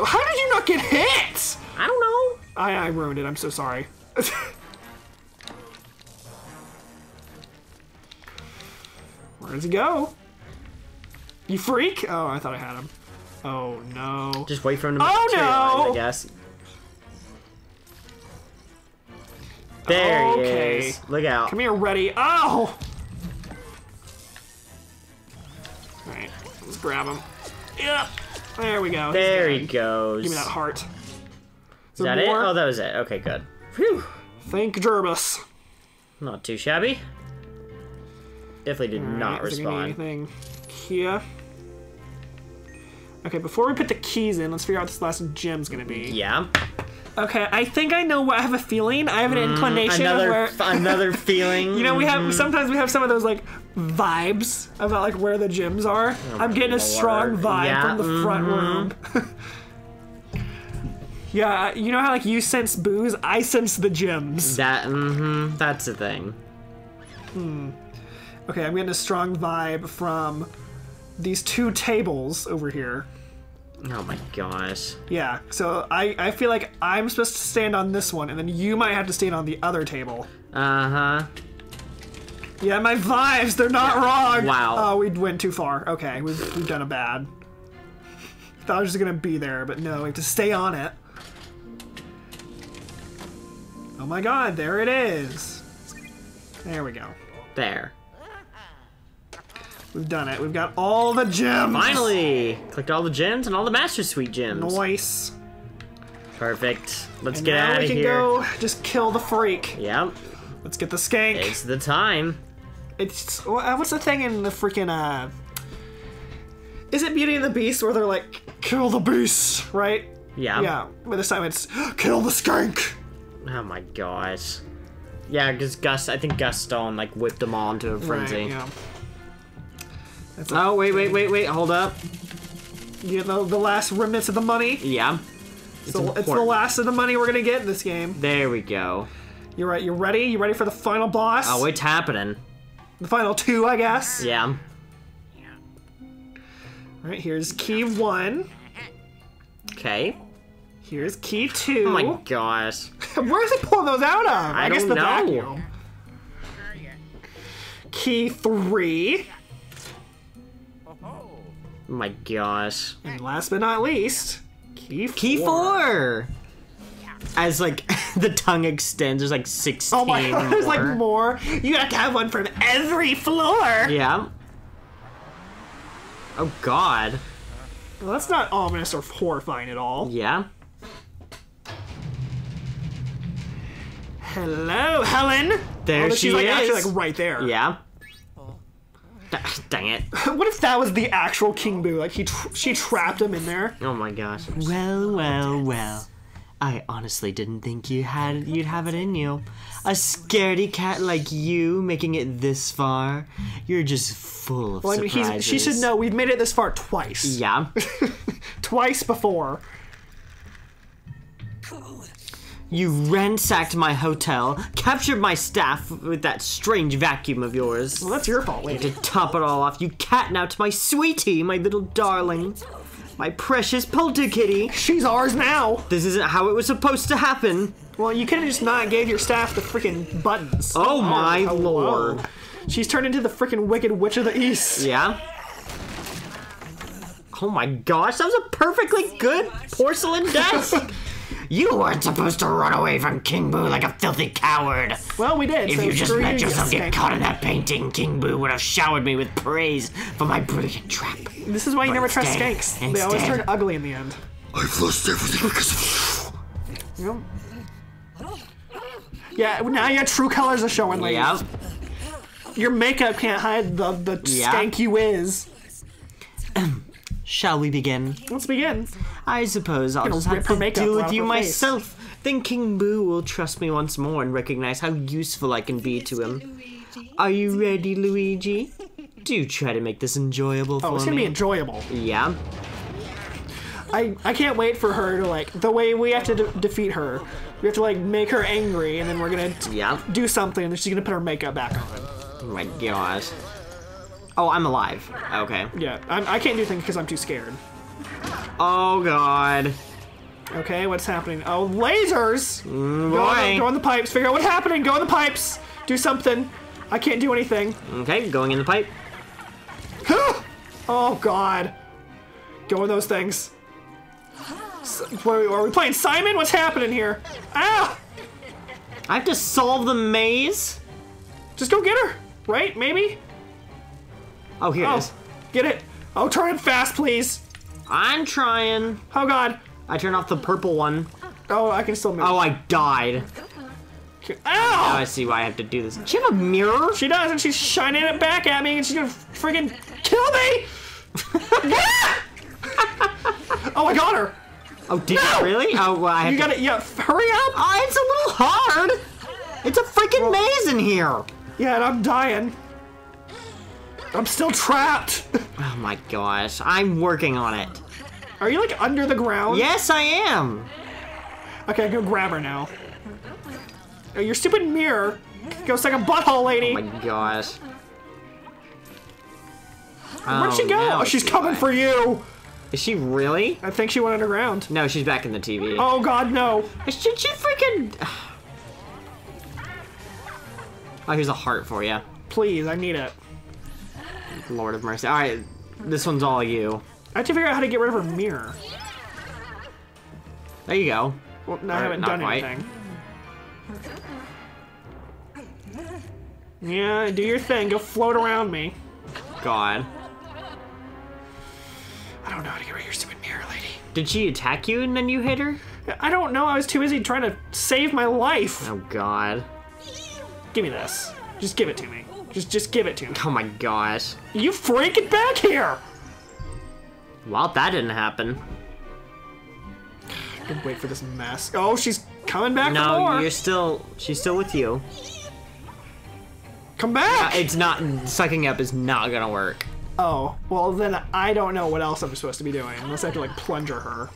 Speaker 1: How did you not get hit?
Speaker 2: I don't know.
Speaker 1: I, I ruined it. I'm so sorry. *laughs* Where does he go? You freak? Oh, I thought I had him. Oh no.
Speaker 2: Just wait for him to
Speaker 1: Oh,
Speaker 2: materialize,
Speaker 1: no!
Speaker 2: I guess. There
Speaker 1: Okay.
Speaker 2: he is. Look out.
Speaker 1: Come here, ready. Oh! Alright, let's grab him. Yep. There we go.
Speaker 2: There he goes.
Speaker 1: Give me that heart. Is,
Speaker 2: Is that it? Oh, that was it. Okay, good. Phew.
Speaker 1: Thank Gerbus.
Speaker 2: Not too shabby. Definitely did not
Speaker 1: Alright, is there gonna be
Speaker 2: respond.
Speaker 1: Anything here? Okay, before we put the keys in, let's figure out what this last gem's gonna be.
Speaker 2: Yeah.
Speaker 1: Okay, I think I know what I have a feeling. I have an mm, inclination of
Speaker 2: Another
Speaker 1: where
Speaker 2: another *laughs* feeling.
Speaker 1: You know, we have mm-hmm. sometimes we have some of those like vibes about like where the gyms are. Oh, I'm getting a strong vibe
Speaker 2: Yeah,
Speaker 1: from the front mm-hmm. room. *laughs* yeah, you know how like you sense booze, I sense the gyms.
Speaker 2: that. Mm-hmm. That's the thing. Hmm.
Speaker 1: Okay, I'm getting a strong vibe from these two tables over here.
Speaker 2: Oh my gosh.
Speaker 1: Yeah, so I I feel like I'm supposed to stand on this one, and then you might have to stand on the other table.
Speaker 2: Uh huh.
Speaker 1: Yeah, my vibes, they're not wrong.
Speaker 2: Wow.
Speaker 1: Oh, we went too far. Okay, we've, we've done a bad. Thought I was just gonna be there, but no, we have to stay on it. Oh my god, there it is. There we go.
Speaker 2: There.
Speaker 1: We've done it. We've got all the gems.
Speaker 2: Finally, clicked all the gems and all the Master Suite gems.
Speaker 1: Nice.
Speaker 2: Perfect. Let's
Speaker 1: And
Speaker 2: get
Speaker 1: now
Speaker 2: out
Speaker 1: we
Speaker 2: of
Speaker 1: can
Speaker 2: here.
Speaker 1: go just kill the freak.
Speaker 2: Yep.
Speaker 1: Let's get the skank.
Speaker 2: It's the time.
Speaker 1: It's what's the thing in the freaking uh Is it Beauty and the Beast where they're like kill the beast, right?
Speaker 2: Yeah.
Speaker 1: Yeah, but this time it's kill the skank.
Speaker 2: Oh my gosh. Yeah, because Gus, I think Gaston like whipped them all into a frenzy.
Speaker 1: Right, yeah. That's
Speaker 2: Oh wait, wait, wait, wait. Hold up.
Speaker 1: you know, the last remnants of the money.
Speaker 2: Yeah.
Speaker 1: So it's the last of the money we're gonna get in this game.
Speaker 2: There we go.
Speaker 1: You're right. You ready? You ready for the final boss?
Speaker 2: Oh, it's happening.
Speaker 1: The final two, I guess.
Speaker 2: Yeah.
Speaker 1: All right, here's key one.
Speaker 2: Okay.
Speaker 1: Here's key two.
Speaker 2: Oh my gosh. *laughs*
Speaker 1: Where does it pull those out of? I, guess
Speaker 2: don't
Speaker 1: the
Speaker 2: know.
Speaker 1: vacuum. Key three.
Speaker 2: My gosh.
Speaker 1: And last but not least, key four.
Speaker 2: Key four. As like *laughs* the tongue extends, there's like sixteen.
Speaker 1: Oh my god, *laughs* there's like more. You have to have one from every floor.
Speaker 2: Yeah. Oh god.
Speaker 1: Well, that's not ominous or horrifying at all.
Speaker 2: Yeah.
Speaker 1: Hello, Helen.
Speaker 2: There she
Speaker 1: she's like
Speaker 2: is.
Speaker 1: actually like right there.
Speaker 2: Yeah. D- Dang it. *laughs*
Speaker 1: What if that was the actual King Boo? Like he, tr- she trapped him in there.
Speaker 2: Oh my gosh. Well, well, well. I honestly didn't think you had you'd have it in you. A scaredy cat like you making it this far. You're just full of
Speaker 1: Well, I mean,
Speaker 2: surprises.
Speaker 1: he's, she should know we've made it this far twice.
Speaker 2: Yeah. *laughs*
Speaker 1: Twice before.
Speaker 2: You ransacked my hotel, captured my staff with that strange vacuum of yours.
Speaker 1: Well, that's your fault,
Speaker 2: To top it all off, you catnapped my sweetie, my little darling. My precious polterkitty.
Speaker 1: She's ours now.
Speaker 2: This isn't how it was supposed to happen.
Speaker 1: Well, you could have just not gave your staff the freaking buttons.
Speaker 2: Oh, oh my
Speaker 1: hello.
Speaker 2: lord.
Speaker 1: She's turned into the freaking Wicked Witch of the East.
Speaker 2: Yeah? Oh my gosh, that was a perfectly good porcelain desk! *laughs* you weren't supposed to run away from King Boo like a filthy coward!
Speaker 1: Well, we did.
Speaker 2: If
Speaker 1: so
Speaker 2: you just let
Speaker 1: you,
Speaker 2: yourself get caught in that painting, King Boo would have showered me with praise for my brilliant trap.
Speaker 1: This is why you
Speaker 2: But
Speaker 1: never trust
Speaker 2: instead-
Speaker 1: skanks. They always turn ugly in the end.
Speaker 3: I've lost everything because of
Speaker 1: Yep. Yeah, now your true colors are showing, ladies.
Speaker 2: Yep.
Speaker 1: Your makeup can't hide the, the
Speaker 2: Yeah.
Speaker 1: skank you is.
Speaker 2: Shall we begin?
Speaker 1: Let's begin.
Speaker 2: I suppose I'll just have to deal with you
Speaker 1: her face.
Speaker 2: myself. Then King Boo will trust me once more and recognize how useful I can be to him. Are you ready, Luigi? *laughs* Do try to make this enjoyable for
Speaker 1: Oh, it's gonna be enjoyable.
Speaker 2: yeah.
Speaker 1: I, I can't wait for her to like the way we have to de- defeat her. We have to like make her angry, and then we're gonna t-
Speaker 2: Yeah.
Speaker 1: do something, and then she's gonna put her makeup back on.
Speaker 2: Oh my gosh. Oh, I'm alive. Okay.
Speaker 1: Yeah, I'm, I can't do things because I'm too scared.
Speaker 2: Oh god.
Speaker 1: Okay, what's happening? Oh, lasers! Go, on the, go on the pipes. Figure out what's happening. Go on the pipes. Do something. I can't do anything.
Speaker 2: Okay, going in the pipe. *gasps*
Speaker 1: oh God. Go in those things. Wait, are we playing Simon? What's happening here? Ah!
Speaker 2: I have to solve the maze?
Speaker 1: Just go get her. Right? Maybe.
Speaker 2: Oh, here it
Speaker 1: Oh,
Speaker 2: is.
Speaker 1: get it. Oh, turn it fast, please.
Speaker 2: I'm trying.
Speaker 1: Oh God.
Speaker 2: I turned off the purple one.
Speaker 1: Oh, I can still move.
Speaker 2: Oh, I died.
Speaker 1: Ow!
Speaker 2: Now I see why I have to do this. Do you have a mirror?
Speaker 1: She does, and she's shining it back at me, and she's gonna freaking kill me! *laughs* Oh, I got her.
Speaker 2: Oh, did you really? Oh, well, I have
Speaker 1: You
Speaker 2: to-
Speaker 1: gotta, yeah, hurry up!
Speaker 2: Oh, it's a little hard. It's a freaking maze in here.
Speaker 1: Yeah, and I'm dying. I'm still trapped.
Speaker 2: Oh my gosh, I'm working on it.
Speaker 1: Are you like under the ground?
Speaker 2: Yes, I am.
Speaker 1: Okay, go grab her now. Oh, your stupid mirror. Go suck a butthole, lady.
Speaker 2: Oh my gosh.
Speaker 1: Where'd she
Speaker 2: Oh,
Speaker 1: go? Oh, she's coming for you.
Speaker 2: Is she really?
Speaker 1: I think she went underground.
Speaker 2: No, she's back in the TV.
Speaker 1: Oh God, no.
Speaker 2: Should she freaking? *sighs* Oh, here's a heart for you.
Speaker 1: Please, I need it.
Speaker 2: Lord of mercy. All right, this one's all you.
Speaker 1: I have to figure out how to get rid of her mirror.
Speaker 2: There you go.
Speaker 1: Well, I haven't done
Speaker 2: quite.
Speaker 1: anything. Yeah, do your thing. Go float around me.
Speaker 2: God.
Speaker 1: I don't know how to get rid of your stupid mirror, lady.
Speaker 2: Did she attack you and then you hit her?
Speaker 1: I don't know. I was too busy trying to save my life.
Speaker 2: Oh God.
Speaker 1: Give me this. Just give it to me. Just, just give it to him.
Speaker 2: Oh my gosh.
Speaker 1: You freak get back here!
Speaker 2: Well, that didn't happen.
Speaker 1: I can wait for this mess. Oh, she's coming back for
Speaker 2: No, you're still. She's still with you.
Speaker 1: Come back!
Speaker 2: It's not. Sucking up is not gonna work.
Speaker 1: Oh, well then I don't know what else I'm supposed to be doing unless I have to like plunger her.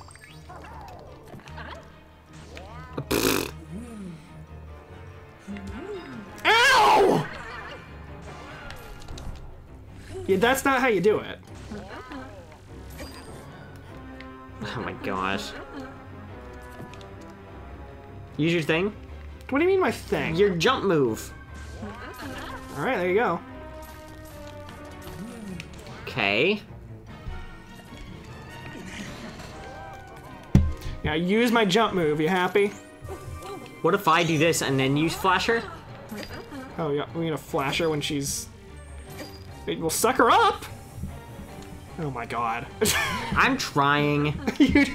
Speaker 1: *laughs* Ow! Yeah, that's not how you do it.
Speaker 2: Oh my gosh. Use your thing.
Speaker 1: What do you mean my thing?
Speaker 2: Your jump move.
Speaker 1: All right, there you go.
Speaker 2: Okay.
Speaker 1: Now use my jump move. You happy?
Speaker 2: What if I do this and then use flasher?
Speaker 1: Oh, yeah, we're gonna flash her when she's. It will suck her up. Oh my god. *laughs*
Speaker 2: I'm trying.
Speaker 1: you,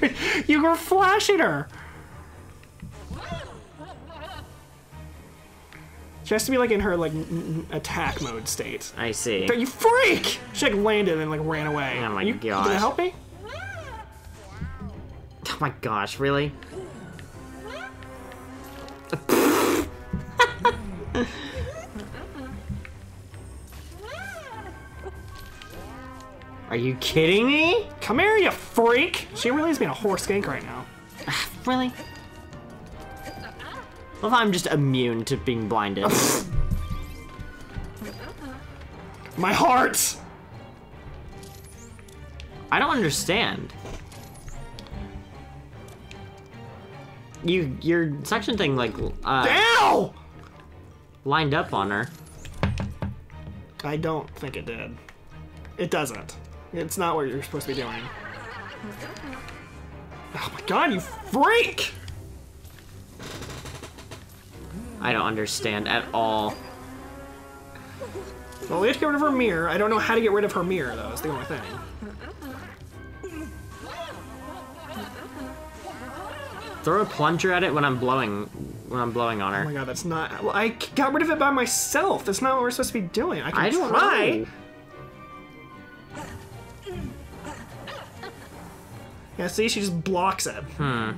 Speaker 1: you were flashing her. She has to be like in her like attack mode state.
Speaker 2: I see.
Speaker 1: You freak! She like landed and like ran away.
Speaker 2: Oh my
Speaker 1: you,
Speaker 2: gosh.
Speaker 1: Can you help me? *laughs*
Speaker 2: Oh my gosh, really? Are you kidding me?
Speaker 1: Come here, you freak! She really is being a horse skank right now. *sighs*
Speaker 2: Really? If I'm just immune to being blinded? *laughs*
Speaker 1: My heart!
Speaker 2: I don't understand. You, your section thing, like, uh,
Speaker 1: Ow!
Speaker 2: lined up on her.
Speaker 1: I don't think it did. It doesn't. It's not what you're supposed to be doing. Oh my god, you freak!
Speaker 2: I don't understand at all.
Speaker 1: Well, we have to get rid of her mirror. I don't know how to get rid of her mirror, though, is the only thing.
Speaker 2: Throw a plunger at it when I'm blowing, when I'm blowing on her.
Speaker 1: Oh my god, that's not. Well, I got rid of it by myself. That's not what we're supposed to be doing. I can
Speaker 2: I don't
Speaker 1: try.
Speaker 2: know.
Speaker 1: Yeah, see, she just blocks it.
Speaker 2: Hmm.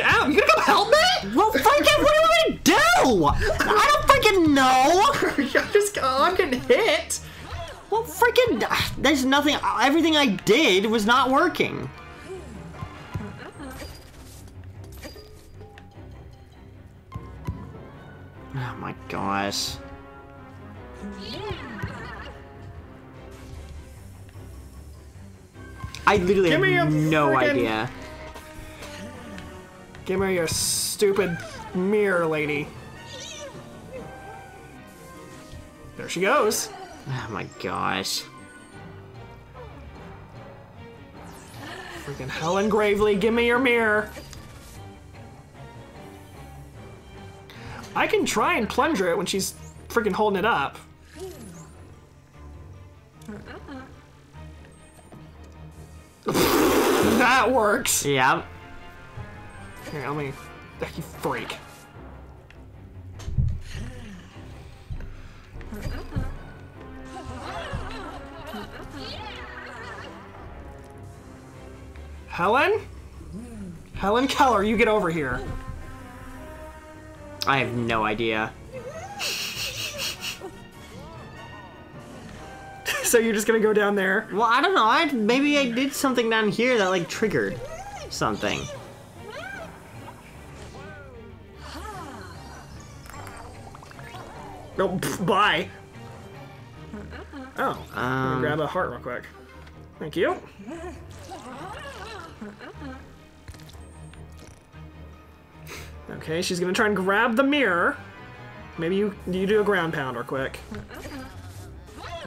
Speaker 1: Ow, you gonna come help me?
Speaker 2: Well, freaking, what do you want me to do? I don't freaking know. *laughs*
Speaker 1: I just, I'm getting hit.
Speaker 2: Well, freaking, there's nothing. Everything I did was not working. Oh my gosh. I literally
Speaker 1: Give me
Speaker 2: have
Speaker 1: a
Speaker 2: no
Speaker 1: friggin-
Speaker 2: idea.
Speaker 1: Give me your stupid mirror lady. There she goes.
Speaker 2: Oh my gosh.
Speaker 1: Freaking Helen Gravely, give me your mirror. I can try and plunger it when she's freaking holding it up. Oh, that works.
Speaker 2: Yeah.
Speaker 1: Here, let me. You freak. Helen? Helen Keller, you get over here.
Speaker 2: I have no idea.
Speaker 1: So you're just gonna go down there?
Speaker 2: Well, I don't know. I maybe I did something down here that like triggered something.
Speaker 1: No, pff, *laughs* bye. Oh,
Speaker 2: Um,
Speaker 1: grab a heart real quick. Thank you. Okay, she's gonna try and grab the mirror. Maybe you you do a ground pound real quick.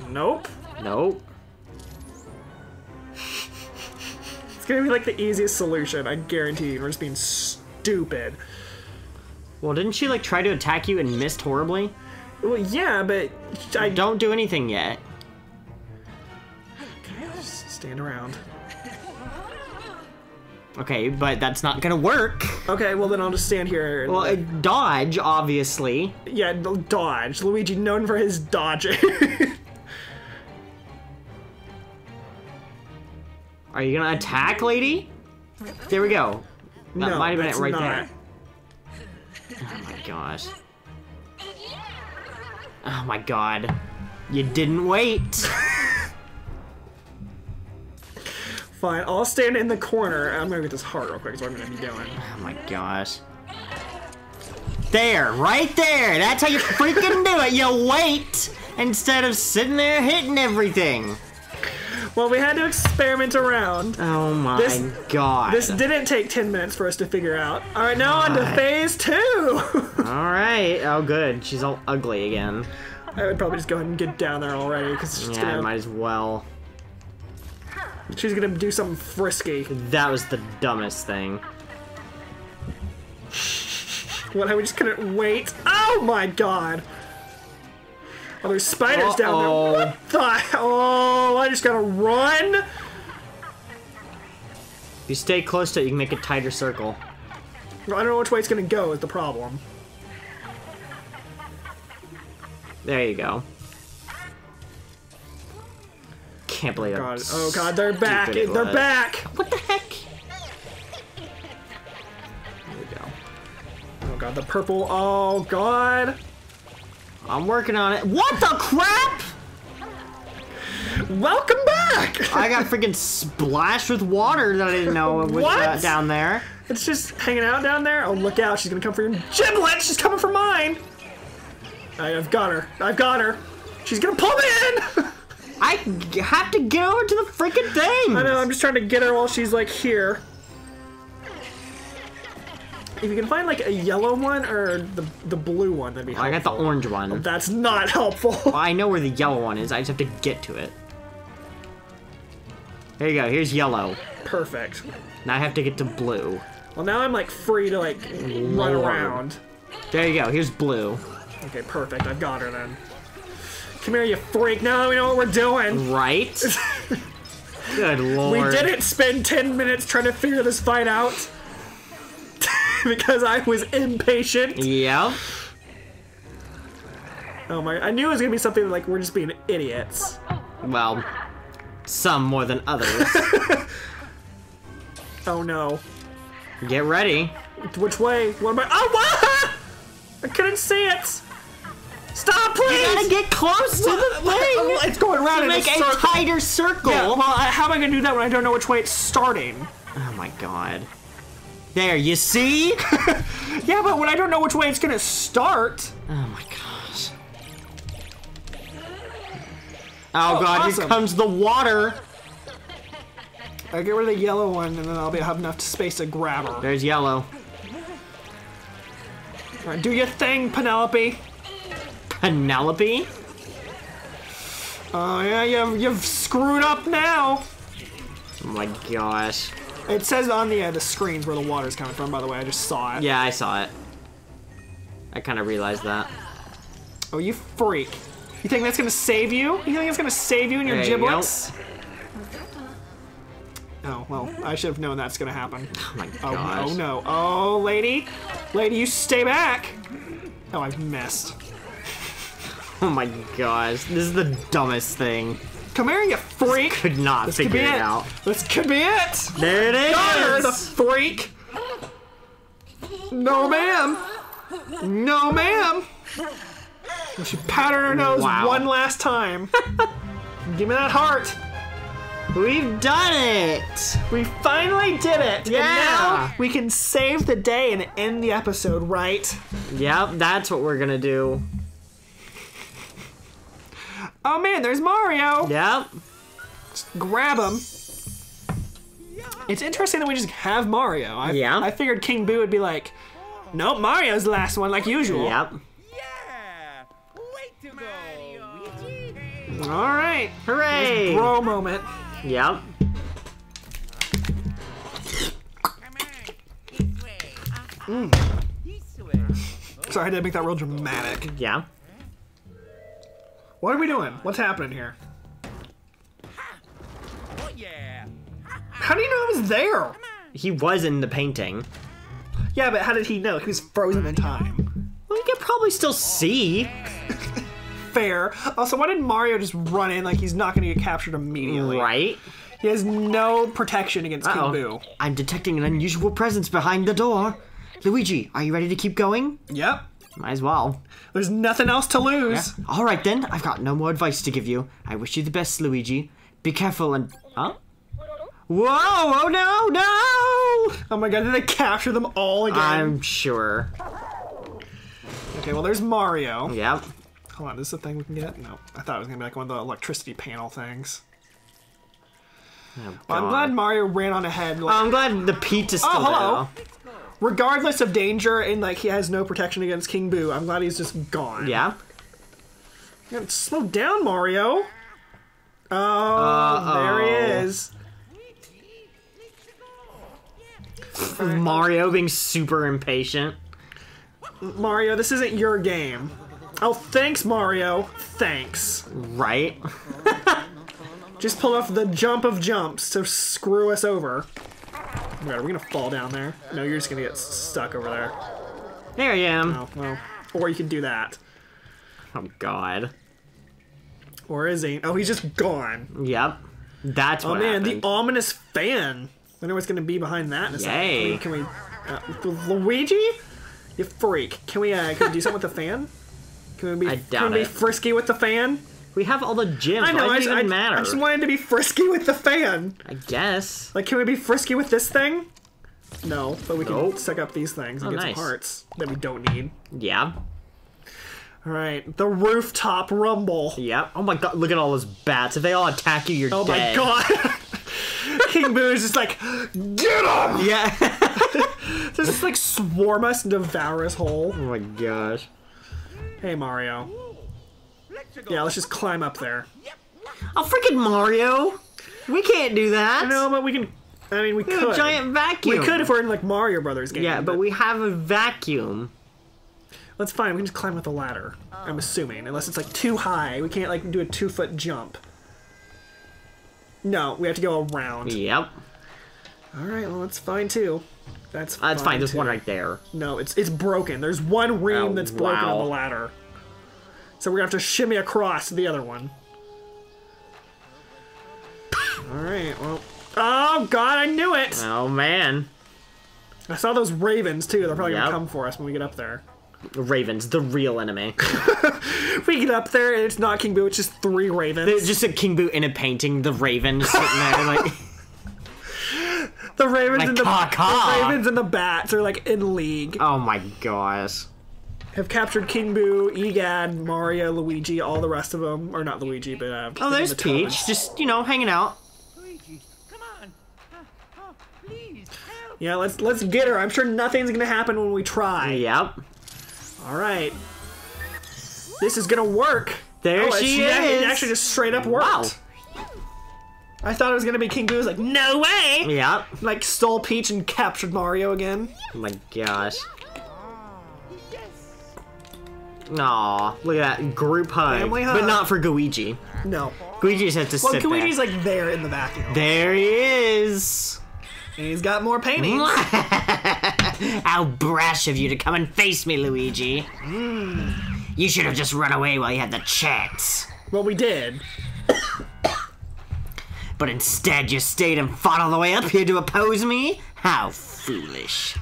Speaker 1: Nope.
Speaker 2: Nope.
Speaker 1: It's gonna be like the easiest solution, I guarantee you. We're just being stupid.
Speaker 2: Well, didn't she like try to attack you and missed horribly?
Speaker 1: Well, yeah, but I don't
Speaker 2: do anything yet.
Speaker 1: just stand around.
Speaker 2: Okay, but that's not gonna work.
Speaker 1: Okay, well then I'll just stand here. And,
Speaker 2: Well, uh, dodge, obviously.
Speaker 1: yeah, dodge. Luigi known for his dodging. *laughs*
Speaker 2: Are you gonna attack, lady? There we go. That
Speaker 1: no,
Speaker 2: might have been it right
Speaker 1: not.
Speaker 2: there. Oh my gosh. Oh my god. You didn't wait. *laughs*
Speaker 1: Fine, I'll stand in the corner. I'm gonna get this heart real quick. What I'm gonna be doing.
Speaker 2: Oh my gosh. There, right there. That's how you freaking do it. You wait instead of sitting there hitting everything.
Speaker 1: Well, we had to experiment around.
Speaker 2: Oh my
Speaker 1: This-
Speaker 2: god.
Speaker 1: This didn't take 10 minutes for us to figure out. All right, now on to phase two. *laughs*
Speaker 2: All right. Oh, good. She's all ugly again.
Speaker 1: I would probably just go ahead and get down there already because she's,
Speaker 2: Yeah,
Speaker 1: gonna,
Speaker 2: might as well.
Speaker 1: she's gonna do something frisky.
Speaker 2: That was the dumbest thing.
Speaker 1: What? I we just couldn't wait. Oh my god. Oh, there's spiders down
Speaker 2: Uh-oh.
Speaker 1: there. What the? Oh, I just gotta run.
Speaker 2: If you stay close to it, you can make a tighter circle.
Speaker 1: I don't know which way it's gonna go. Is the problem.
Speaker 2: There you go. Can't believe oh,
Speaker 1: God.
Speaker 2: that.
Speaker 1: Oh god, they're back.
Speaker 2: It
Speaker 1: They're
Speaker 2: was.
Speaker 1: back.
Speaker 2: What the heck? There we go.
Speaker 1: Oh god, the purple. Oh god.
Speaker 2: I'm working on it. What the crap?
Speaker 1: Welcome back.
Speaker 2: I got freaking splashed with water that I didn't know was uh, down there.
Speaker 1: It's just hanging out down there. Oh, look out. She's going to come for your giblet. She's coming for mine. I, I've got her. I've got her. She's going to pull me in. *laughs*
Speaker 2: I have to get over to the freaking thing.
Speaker 1: I know. I'm just trying to get her while she's like here. If you can find like a yellow one or the the blue one, that'd be
Speaker 2: I got the orange one.
Speaker 1: Oh, that's not helpful.
Speaker 2: I know where the yellow one is. I just have to get to it. There you go. Here's yellow.
Speaker 1: Perfect.
Speaker 2: Now I have to get to blue.
Speaker 1: Well, now I'm like free to like run around.
Speaker 2: There you go. Here's blue.
Speaker 1: Okay, perfect. I've got her then. Come here, you freak. Now that we know what we're doing.
Speaker 2: Right? *laughs* Good lord.
Speaker 1: We didn't spend 10 minutes trying to figure this fight out. *laughs* because I was impatient.
Speaker 2: Yep.
Speaker 1: Oh my, I knew it was gonna be something like we're just being idiots.
Speaker 2: Well, some more than others. *laughs*
Speaker 1: Oh no.
Speaker 2: Get ready.
Speaker 1: Which way? What am I? Oh, what? *laughs* I couldn't see it. Stop, please!
Speaker 2: You gotta get close to the
Speaker 1: Oh,
Speaker 2: thing.
Speaker 1: It's going around
Speaker 2: To
Speaker 1: in
Speaker 2: make
Speaker 1: a
Speaker 2: a tighter circle.
Speaker 1: Yeah, well, how am I gonna do that when I don't know which way it's starting?
Speaker 2: Oh my god. There, you see? *laughs*
Speaker 1: Yeah, but when I don't know which way it's gonna start.
Speaker 2: Oh my gosh. Oh,
Speaker 1: Oh,
Speaker 2: god,
Speaker 1: awesome.
Speaker 2: here comes the water.
Speaker 1: I get rid of the yellow one, and then I'll be have enough space to grab her.
Speaker 2: There's yellow.
Speaker 1: Right, do your thing, Penelope.
Speaker 2: Penelope?
Speaker 1: Oh yeah, you've you've screwed up now.
Speaker 2: Oh my gosh.
Speaker 1: It says on the uh, the screens where the water's coming from. By the way, I just saw it.
Speaker 2: Yeah, I saw it. I kind of realized that.
Speaker 1: Oh, you freak! You think that's gonna save you? You think that's gonna save you in your
Speaker 2: There you
Speaker 1: giblets? Oh well, I should have known that's gonna happen. *laughs*
Speaker 2: Oh my
Speaker 1: Oh, oh no! Oh, lady, lady, you stay back! Oh, I've missed.
Speaker 2: Oh my gosh. This is the dumbest thing.
Speaker 1: Come here, you freak.
Speaker 2: Could not
Speaker 1: This could
Speaker 2: figure
Speaker 1: be
Speaker 2: it
Speaker 1: it.
Speaker 2: out.
Speaker 1: This could be it.
Speaker 2: There it is.
Speaker 1: Got her, the freak. No, ma'am. No, ma'am. She patted her nose
Speaker 2: Wow.
Speaker 1: one last time. *laughs* Give me that heart.
Speaker 2: We've done it.
Speaker 1: We finally did it.
Speaker 2: Yeah.
Speaker 1: And now we can save the day and end the episode, right?
Speaker 2: Yep, that's what we're gonna do.
Speaker 1: Oh man, there's Mario.
Speaker 2: Yep.
Speaker 1: Grab him. It's interesting that we just have Mario. I,
Speaker 2: Yeah.
Speaker 1: I figured King Boo would be like, nope, Mario's the last one, like usual.
Speaker 2: Yep.
Speaker 4: Yeah! Way to go,
Speaker 1: All right.
Speaker 2: Hooray.
Speaker 1: Bro moment.
Speaker 2: Yep.
Speaker 4: Come on, this way. This way.
Speaker 1: Sorry, I had to make that real dramatic.
Speaker 2: Yeah.
Speaker 1: What are we doing? What's happening here?
Speaker 4: Oh!
Speaker 1: How do you know I was there?
Speaker 2: He was in the painting.
Speaker 1: Yeah, but how did he know? He was frozen in time.
Speaker 2: Well, you can probably still see. *laughs*
Speaker 1: Fair. Also, why did Mario just run in like he's not going to get captured immediately?
Speaker 2: Right.
Speaker 1: He has no protection against
Speaker 2: Uh-oh.
Speaker 1: King Boo.
Speaker 2: I'm detecting an unusual presence behind the door. Luigi, are you ready to keep going?
Speaker 1: Yep.
Speaker 2: Might as well.
Speaker 1: There's nothing else to lose.
Speaker 2: All right then, I've got no more advice to give you. I wish you the best, Luigi. Be careful and. Huh? Whoa! Oh no! No!
Speaker 1: Oh my god, did they capture them all again?
Speaker 2: I'm sure.
Speaker 1: Okay, well, there's Mario.
Speaker 2: Yep.
Speaker 1: Hold on, this is this a thing we can get? No. I thought it was going to be like one of the electricity panel things.
Speaker 2: Oh,
Speaker 1: Well, I'm glad Mario ran on ahead. Like,
Speaker 2: I'm glad the Pete is oh, still
Speaker 1: Oh, hello.
Speaker 2: there.
Speaker 1: Regardless of danger and like he has no protection against King Boo, I'm glad he's just gone.
Speaker 2: Yeah.
Speaker 1: Yeah, Slow down, Mario. Oh,
Speaker 2: Uh-oh.
Speaker 1: there he is. *laughs*
Speaker 2: Mario being super impatient.
Speaker 1: Mario, this isn't your game. Oh, thanks, Mario. Thanks.
Speaker 2: Right? *laughs*
Speaker 1: Just pull off the jump of jumps to screw us over. Oh God, are we gonna fall down there? No, you're just gonna get stuck over there.
Speaker 2: There I am.
Speaker 1: Oh, well. Or you can do that.
Speaker 2: Oh God.
Speaker 1: Or is he? Oh, he's just gone.
Speaker 2: Yep. That's what Oh
Speaker 1: man,
Speaker 2: happened.
Speaker 1: the ominous fan. I know what's gonna be behind that in a
Speaker 2: Yay.
Speaker 1: second. Can we? Can we uh, Luigi? You freak. Can we? Uh, can we do something with the fan? Can we be? *laughs*
Speaker 2: I
Speaker 1: can
Speaker 2: doubt
Speaker 1: we be
Speaker 2: it.
Speaker 1: frisky with the fan?
Speaker 2: We have all the gyms.
Speaker 1: I know.
Speaker 2: Why
Speaker 1: I,
Speaker 2: does it
Speaker 1: I,
Speaker 2: even matter?
Speaker 1: I just wanted to be frisky with the fan.
Speaker 2: I guess.
Speaker 1: Like, can we be frisky with this thing? No, but we can
Speaker 2: Nope.
Speaker 1: suck up these things and
Speaker 2: Oh,
Speaker 1: get
Speaker 2: nice.
Speaker 1: some hearts that we don't need.
Speaker 2: Yeah.
Speaker 1: All right, the rooftop rumble.
Speaker 2: Yep. Oh my God! Look at all those bats. If they all attack you, you're
Speaker 1: Oh
Speaker 2: dead.
Speaker 1: my god. *laughs* King Boo is just like, get him!
Speaker 2: Yeah.
Speaker 1: Does *laughs* just like swarm us and devour us whole?
Speaker 2: oh my gosh.
Speaker 1: Hey Mario. Yeah, let's just climb up there.
Speaker 2: Oh freaking Mario! We can't do that.
Speaker 1: No, but we can. I mean, we
Speaker 2: We
Speaker 1: could.
Speaker 2: a giant vacuum.
Speaker 1: we could if we're in like Mario Brothers game.
Speaker 2: Yeah, but we have a vacuum.
Speaker 1: That's fine. We can just climb with a ladder. I'm assuming, unless it's like too high, we can't like do a two foot jump. No, we have to go around.
Speaker 2: Yep.
Speaker 1: All right, well that's fine too. That's
Speaker 2: That's fine. There's
Speaker 1: too.
Speaker 2: one right there.
Speaker 1: No, it's it's broken. There's one ream
Speaker 2: Oh,
Speaker 1: that's broken
Speaker 2: wow.
Speaker 1: on the ladder. So we're gonna have to shimmy across to the other one. Alright, well. Oh god, I knew it!
Speaker 2: Oh man.
Speaker 1: I saw those ravens too. They're probably
Speaker 2: Yep.
Speaker 1: gonna come for us when we get up there.
Speaker 2: Ravens, the real enemy. *laughs*
Speaker 1: We get up there and it's not King Boo, it's just three ravens.
Speaker 2: It's just a King Boo in a painting, the Raven sitting there like *laughs*
Speaker 1: the ravens
Speaker 2: like
Speaker 1: and the,
Speaker 2: caw, caw.
Speaker 1: the ravens and the bats are like in league.
Speaker 2: Oh my gosh.
Speaker 1: Have captured King Boo, Egad, Mario, Luigi, all the rest of them, or not Luigi, but uh,
Speaker 2: Oh, there's
Speaker 1: the
Speaker 2: Peach,
Speaker 1: Toads.
Speaker 2: just you know, hanging out.
Speaker 4: Luigi, come on. Oh, please, help.
Speaker 1: Yeah, let's let's get her. I'm sure nothing's gonna happen when we try.
Speaker 2: Yep.
Speaker 1: All right. This is gonna work.
Speaker 2: There
Speaker 1: Oh,
Speaker 2: she
Speaker 1: it- It
Speaker 2: is.
Speaker 1: actually just straight up worked.
Speaker 2: Wow.
Speaker 1: I thought it was gonna be King Boo. I was like, no way!
Speaker 2: Yep.
Speaker 1: Like stole Peach and captured Mario again.
Speaker 2: Oh my gosh. Aw, look at that group hug.
Speaker 1: Family
Speaker 2: But not for Gooigi.
Speaker 1: No.
Speaker 2: Gooigi just has to
Speaker 1: Well,
Speaker 2: sit
Speaker 1: Luigi's like there in the vacuum,
Speaker 2: there. There he is.
Speaker 1: and he's got more paintings. *laughs*
Speaker 2: How brash of you to come and face me, Luigi. Hmm. You should have just run away while you had the chance.
Speaker 1: well, we did.
Speaker 2: But instead, you stayed and fought all the way up here to oppose me? How foolish.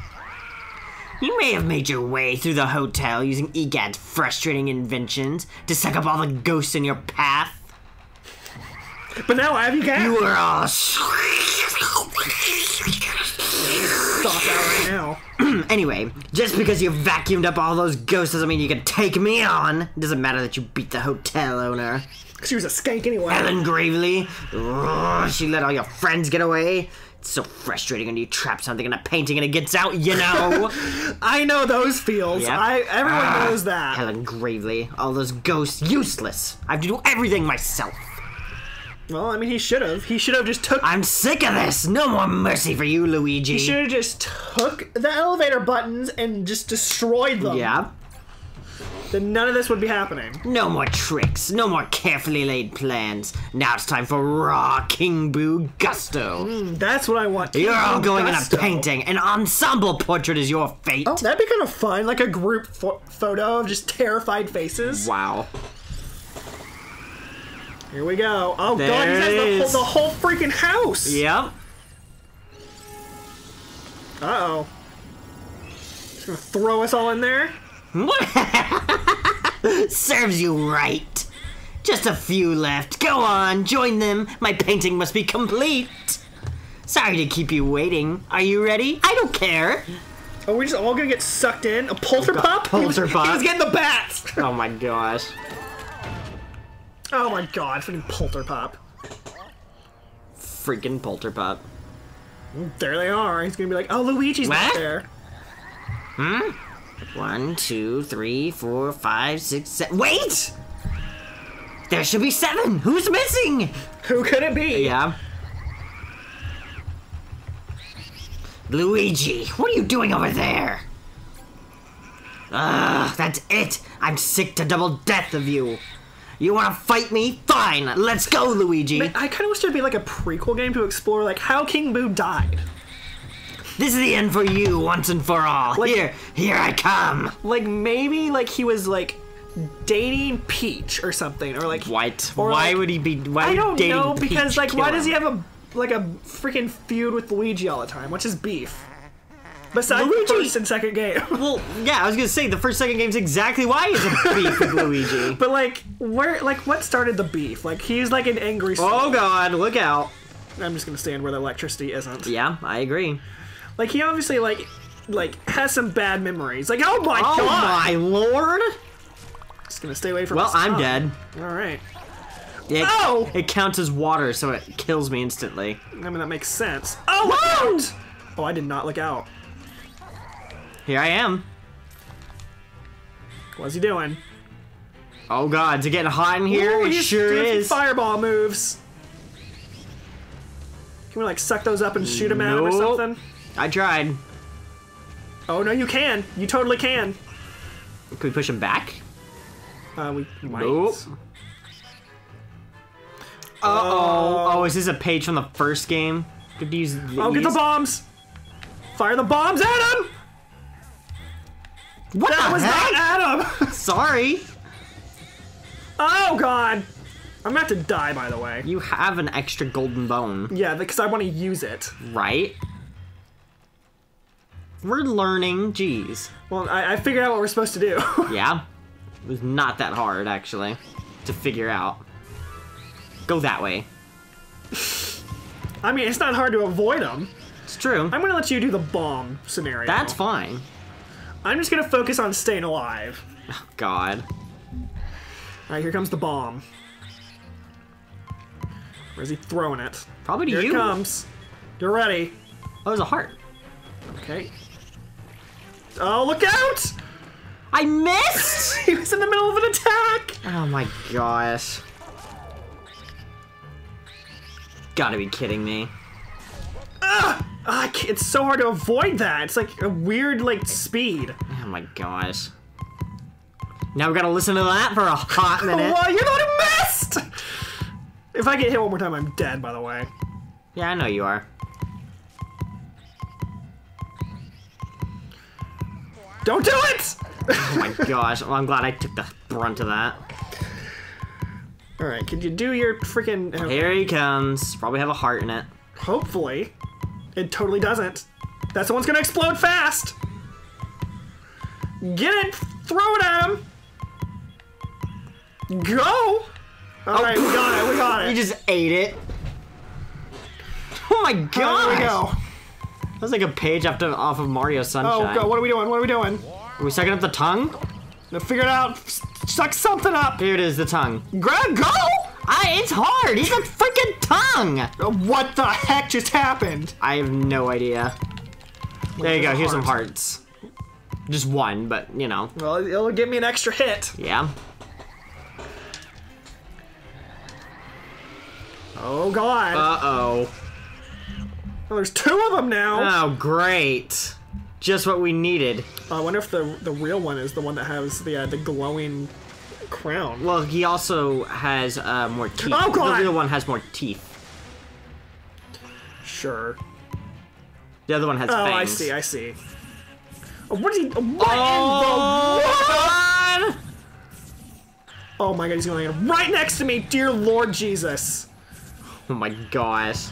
Speaker 2: You may have made your way through the hotel using EGAD's frustrating inventions to suck up all the ghosts in your path.
Speaker 1: But now I have you guys.
Speaker 2: You are all
Speaker 1: stop that right now. *clears throat*
Speaker 2: Anyway, just because you vacuumed up all those ghosts doesn't mean you can take me on. It doesn't matter that you beat the hotel owner.
Speaker 1: She was a skank anyway.
Speaker 2: Helen Gravely. Ugh, she let all your friends get away. It's so frustrating when you trap something in a painting and it gets out, you know. *laughs*
Speaker 1: I know those feels.
Speaker 2: Yep.
Speaker 1: I everyone
Speaker 2: Ah,
Speaker 1: knows that.
Speaker 2: Helen Gravely. All those ghosts useless. I have to do everything myself.
Speaker 1: Well, I mean, he should have. He should have just took.
Speaker 2: I'm sick of this. No more mercy for you, Luigi.
Speaker 1: He should have just took the elevator buttons and just destroyed them.
Speaker 2: Yeah.
Speaker 1: Then none of this would be happening.
Speaker 2: No more tricks. No more carefully laid plans. Now it's time for raw King Boo gusto.
Speaker 1: That's what I want.
Speaker 2: You're all going
Speaker 1: Gusto.
Speaker 2: in a painting. An ensemble portrait is your fate.
Speaker 1: Oh, that'd be kind of fun, like a group pho- photo of just terrified faces.
Speaker 2: Wow.
Speaker 1: Here we go. Oh god, he has the whole, the whole freaking house.
Speaker 2: Yep.
Speaker 1: Uh oh. Just gonna throw us all in there. *laughs*
Speaker 2: Serves you right. Just a few left. Go on, join them. My painting must be complete. Sorry to keep you waiting. Are you ready? I don't care.
Speaker 1: Oh, we're just all gonna get sucked in. A Polterpup. He was-
Speaker 2: Polterpup.
Speaker 1: He was getting the bats. *laughs*
Speaker 2: Oh my gosh.
Speaker 1: Oh my god, freaking Polterpup.
Speaker 2: Freaking Polterpup.
Speaker 1: There they are. He's gonna be like, oh, Luigi's not
Speaker 2: What?
Speaker 1: there. Hmm?
Speaker 2: One, two, three, four, five, six, seven. Wait! There should be seven. Who's missing?
Speaker 1: Who could it be?
Speaker 2: Yeah. Luigi, what are you doing over there? Ugh, that's it. I'm sick to double death of you. You want to fight me? Fine. Let's go, Luigi.
Speaker 1: I kind of wish there'd be like a prequel game to explore like how King Boo died.
Speaker 2: This is the end for you once and for all.
Speaker 1: Like-
Speaker 2: here, here I come.
Speaker 1: Like maybe like he was like dating Peach or something, or like
Speaker 2: What?
Speaker 1: Or
Speaker 2: why
Speaker 1: like-
Speaker 2: would he be? Why
Speaker 1: I don't
Speaker 2: dating
Speaker 1: know because
Speaker 2: Peach
Speaker 1: like why does he have a like a freaking feud with Luigi all the time? What's his beef? Besides
Speaker 2: Luigi-
Speaker 1: the first and second game. *laughs*
Speaker 2: Well, yeah, I was gonna say the first second game's exactly why he's a beef with *laughs* Luigi.
Speaker 1: but like where like what started the beef? Like he's like an angry oh, soul.
Speaker 2: Oh god, look out.
Speaker 1: I'm just gonna stand where the electricity isn't.
Speaker 2: Yeah, I agree.
Speaker 1: Like he obviously like like has some bad memories. Like oh my
Speaker 2: Oh
Speaker 1: god!
Speaker 2: Oh my lord!
Speaker 1: Just gonna stay away from.
Speaker 2: Well, I'm dead.
Speaker 1: All right.
Speaker 2: It,
Speaker 1: Oh!
Speaker 2: It counts as water, so it kills me instantly.
Speaker 1: I mean that makes sense. Oh! Oh, I did not look out.
Speaker 2: Here I am.
Speaker 1: What's he doing?
Speaker 2: Oh god, is it getting hot in here?
Speaker 1: Ooh,
Speaker 2: it sure is.
Speaker 1: Fireball moves. Can we like suck those up and shoot him at him or something?
Speaker 2: I tried.
Speaker 1: Oh no, you can. You totally can.
Speaker 2: Can we push him back?
Speaker 1: Uh, we might.
Speaker 2: Nope. Uh oh. Oh, is this a page from the first game? Could use.
Speaker 1: Oh, get the bombs! Fire the bombs at him!
Speaker 2: What
Speaker 1: That
Speaker 2: the
Speaker 1: was
Speaker 2: heck?
Speaker 1: not him! *laughs* *laughs*
Speaker 2: Sorry.
Speaker 1: oh god! I'm about to die, by the way.
Speaker 2: You have an extra golden bone,
Speaker 1: Yeah, because I want to use it.
Speaker 2: right? We're learning. Jeez.
Speaker 1: Well, I, I figured out what we're supposed to do. *laughs*
Speaker 2: Yeah. It was not that hard, actually, to figure out. Go that way.
Speaker 1: I mean, it's not hard to avoid them.
Speaker 2: It's true.
Speaker 1: I'm gonna let you do the bomb scenario.
Speaker 2: That's fine.
Speaker 1: I'm just gonna focus on staying alive.
Speaker 2: Oh, God.
Speaker 1: Alright, here comes the bomb. Where's he throwing it?
Speaker 2: Probably to
Speaker 1: Here
Speaker 2: you.
Speaker 1: it comes. You're ready.
Speaker 2: Oh, there's a heart.
Speaker 1: Okay. Oh, look out!
Speaker 2: I missed! *laughs*
Speaker 1: He was in the middle of an attack!
Speaker 2: oh my gosh. Gotta be kidding me.
Speaker 1: Ah, I can't- it's so hard to avoid that. It's like a weird, like, speed.
Speaker 2: Oh my gosh. Now we gotta listen to that for a hot *laughs* minute.
Speaker 1: Well, you're the one who missed! If I get hit one more time, I'm dead, by the way.
Speaker 2: Yeah, I know you are.
Speaker 1: Don't do it!
Speaker 2: oh my gosh. Well, I'm glad I took the brunt of that.
Speaker 1: Alright, could you do your freaking... Uh,
Speaker 2: here he comes. Probably have a heart in it.
Speaker 1: Hopefully. It totally doesn't. That someone's gonna explode fast! Get it! Throw it at him! Go! Alright, oh, we got it, we got *laughs* it.
Speaker 2: You just ate it. Oh my god!
Speaker 1: Here we go.
Speaker 2: That was like a page after off of Mario Sunshine.
Speaker 1: Oh, god. What are we doing? What are we doing?
Speaker 2: Are we sucking up the tongue?
Speaker 1: Now figure it out. S- Suck something up.
Speaker 2: Here it is, the tongue.
Speaker 1: Grab, go.
Speaker 2: I, it's hard. He's a freaking tongue.
Speaker 1: Uh, What the heck just happened?
Speaker 2: I have no idea. There you go. Here's some hearts. Just one, but you know,
Speaker 1: Well, it'll give me an extra hit.
Speaker 2: yeah.
Speaker 1: Oh God.
Speaker 2: Uh oh.
Speaker 1: Well, there's two of them now.
Speaker 2: Oh great. Just what we needed.
Speaker 1: I wonder if the the real one is the one that has the uh, the glowing crown.
Speaker 2: Well, he also has uh, more teeth.
Speaker 1: Oh, God.
Speaker 2: The real one has more teeth.
Speaker 1: Sure.
Speaker 2: The other one has
Speaker 1: Oh,
Speaker 2: fangs.
Speaker 1: I see. I see. Oh, What is he? What
Speaker 2: Oh,
Speaker 1: in the?
Speaker 2: God!
Speaker 1: Oh my God! He's going right next to me, dear Lord Jesus.
Speaker 2: Oh my gosh.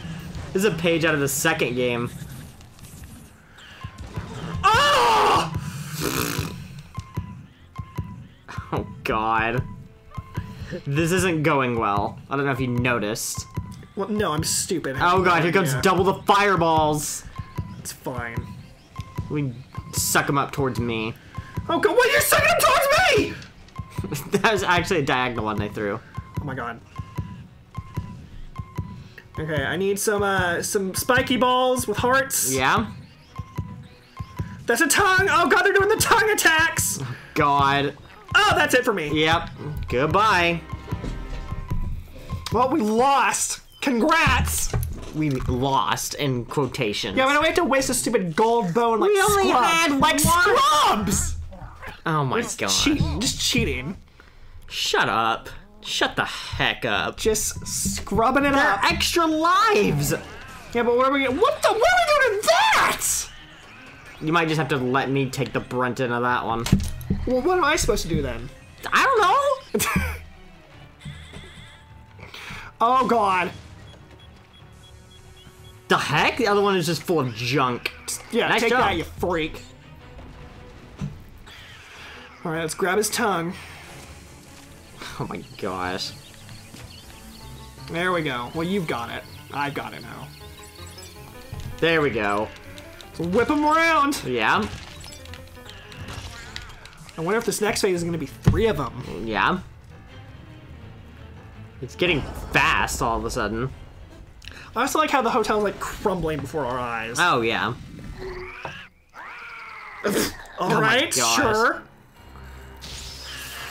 Speaker 2: This is a page out of the second game.
Speaker 1: Oh!
Speaker 2: Oh god. This isn't going well. I don't know if you noticed.
Speaker 1: Well, no, I'm stupid.
Speaker 2: Oh god, here comes
Speaker 1: Yeah,
Speaker 2: double the fireballs.
Speaker 1: It's fine.
Speaker 2: We suck them up towards me.
Speaker 1: Oh God! What? You're sucking him towards me! *laughs*
Speaker 2: that was actually a diagonal one they threw.
Speaker 1: Oh my God. Okay, I need some uh some spiky balls with hearts.
Speaker 2: Yeah?
Speaker 1: That's a tongue. Oh God, they're doing the tongue attacks.
Speaker 2: God.
Speaker 1: Oh, that's it for me.
Speaker 2: Yep. Goodbye.
Speaker 1: Well, we lost. Congrats.
Speaker 2: We lost in quotations.
Speaker 1: Yeah, we don't have to waste a stupid gold bone like
Speaker 2: We only
Speaker 1: scrubs.
Speaker 2: had
Speaker 1: like
Speaker 2: one.
Speaker 1: scrubs.
Speaker 2: oh my god.
Speaker 1: cheating, just cheating,
Speaker 2: Shut up. Shut the heck up.
Speaker 1: just scrubbing it
Speaker 2: They're
Speaker 1: up.
Speaker 2: extra lives.
Speaker 1: Yeah, but where are we? What the? Where are we doing to that?
Speaker 2: You might just have to let me take the brunt into that one.
Speaker 1: Well, what am I supposed to do then?
Speaker 2: I don't know. *laughs*
Speaker 1: Oh God.
Speaker 2: The heck? The other one is just full of junk.
Speaker 1: Yeah,
Speaker 2: Nice
Speaker 1: take
Speaker 2: job.
Speaker 1: that, you freak. All right, let's grab his tongue.
Speaker 2: Oh my gosh.
Speaker 1: There we go. Well, you've got it. I've got it now.
Speaker 2: There we go.
Speaker 1: So whip him around.
Speaker 2: Yeah.
Speaker 1: I wonder if this next phase is going to be three of them.
Speaker 2: Yeah. It's getting fast all of a sudden.
Speaker 1: I also like how the hotel's like crumbling before our eyes.
Speaker 2: Oh yeah. *laughs*
Speaker 1: All oh
Speaker 2: my
Speaker 1: right, sure.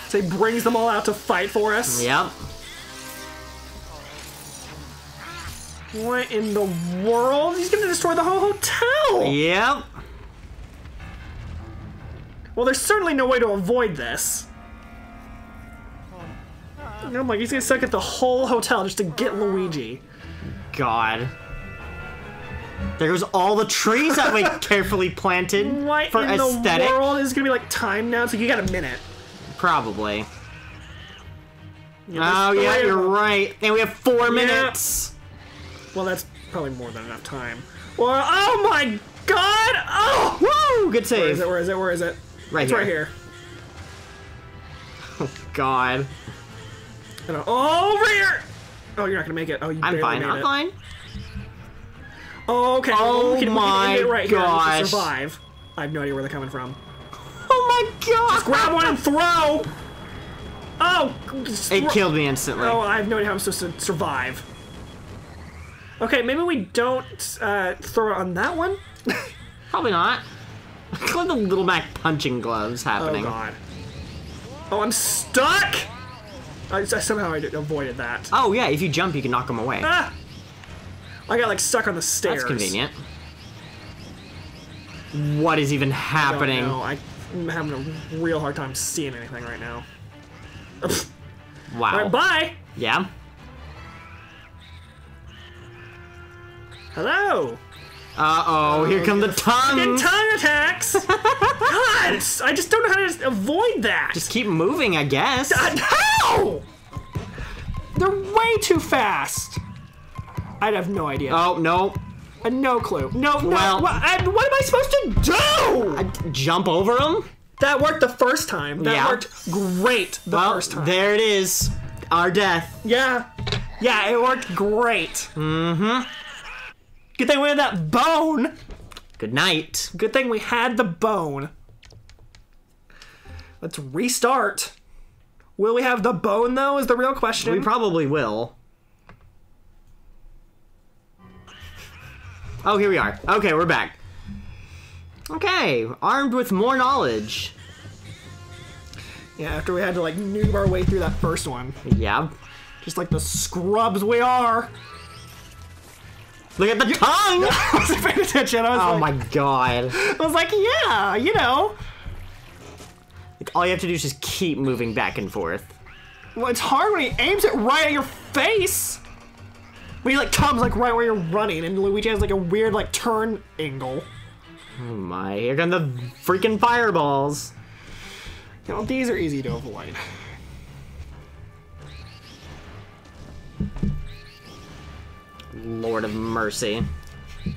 Speaker 1: So he brings them all out to fight for us.
Speaker 2: Yep.
Speaker 1: What in the world? He's gonna destroy the whole hotel!
Speaker 2: Yep.
Speaker 1: Well, there's certainly no way to avoid this. Oh my, he's gonna suck at the whole hotel just to get Luigi.
Speaker 2: God. There goes all the trees that we *laughs* carefully planted
Speaker 1: What
Speaker 2: for
Speaker 1: in
Speaker 2: aesthetic.
Speaker 1: the world is gonna be like time now? So you got a minute.
Speaker 2: Probably.
Speaker 1: Yeah,
Speaker 2: Oh yeah, you're right. And we have four minutes.
Speaker 1: Well, that's probably more than enough time. Well, oh my god! Oh!
Speaker 2: Woo! Good save.
Speaker 1: Where is it? Where is it? Where is it?
Speaker 2: Right
Speaker 1: it's
Speaker 2: here.
Speaker 1: right here. Oh, god. Oh, over here! Oh, you're not gonna make it. Oh, you
Speaker 2: I'm fine.
Speaker 1: made
Speaker 2: I'm
Speaker 1: it.
Speaker 2: fine.
Speaker 1: Oh, okay.
Speaker 2: Oh
Speaker 1: we can, we can oh it
Speaker 2: my
Speaker 1: right here. We can
Speaker 2: gosh.
Speaker 1: survive. I have no idea where they're coming from.
Speaker 2: Oh my god.
Speaker 1: Just Grab one and throw! Oh!
Speaker 2: It killed me instantly.
Speaker 1: Oh, I have no idea how I'm supposed to survive. Okay, maybe we don't uh, throw it on that one? *laughs*
Speaker 2: Probably not. *laughs* Look at the little Mac punching gloves happening.
Speaker 1: Oh god. Oh, I'm stuck! I, I somehow I avoided that.
Speaker 2: Oh yeah, if you jump, you can knock them away.
Speaker 1: Ah! I got like stuck on the stairs.
Speaker 2: That's convenient. What is even happening?
Speaker 1: No, I'm having a real hard time seeing anything right now.
Speaker 2: Wow.
Speaker 1: Alright, bye!
Speaker 2: yeah.
Speaker 1: Hello!
Speaker 2: Uh oh, here come the
Speaker 1: Fucking
Speaker 2: tongues.
Speaker 1: tongue attacks! *laughs* God, I just don't know how to avoid that!
Speaker 2: Just keep moving, I guess.
Speaker 1: God, how? They're way too fast. I'd have no idea.
Speaker 2: Oh no!
Speaker 1: Uh, no clue. No, no.
Speaker 2: Well-
Speaker 1: what, I, what am I supposed to do?
Speaker 2: I jump over him.
Speaker 1: that worked the first time. That
Speaker 2: Yeah.
Speaker 1: worked great the
Speaker 2: Well,
Speaker 1: first time.
Speaker 2: there it is. Our death.
Speaker 1: Yeah. Yeah, it worked great. Mm-hmm. Good thing we had that bone.
Speaker 2: Good night.
Speaker 1: Good thing we had the bone. Let's restart. Will we have the bone though? Is the real question.
Speaker 2: We probably will. Oh, here we are. Okay, we're back. Okay, armed with more knowledge.
Speaker 1: yeah, after we had to like noob our way through that first one,
Speaker 2: Yeah.
Speaker 1: just like the scrubs we are.
Speaker 2: Look at the tongue! *laughs*
Speaker 1: I wasn't paying attention. I was
Speaker 2: Oh
Speaker 1: like,
Speaker 2: my god.
Speaker 1: I was like, yeah, you know.
Speaker 2: All you have to do is just keep moving back and forth.
Speaker 1: Well, it's hard when he aims it right at your face. When he like comes like right where you're running, and Luigi has like a weird like turn angle.
Speaker 2: Oh my, here come the freaking fireballs.
Speaker 1: You know, these are easy to avoid.
Speaker 2: Lord of mercy.
Speaker 1: There's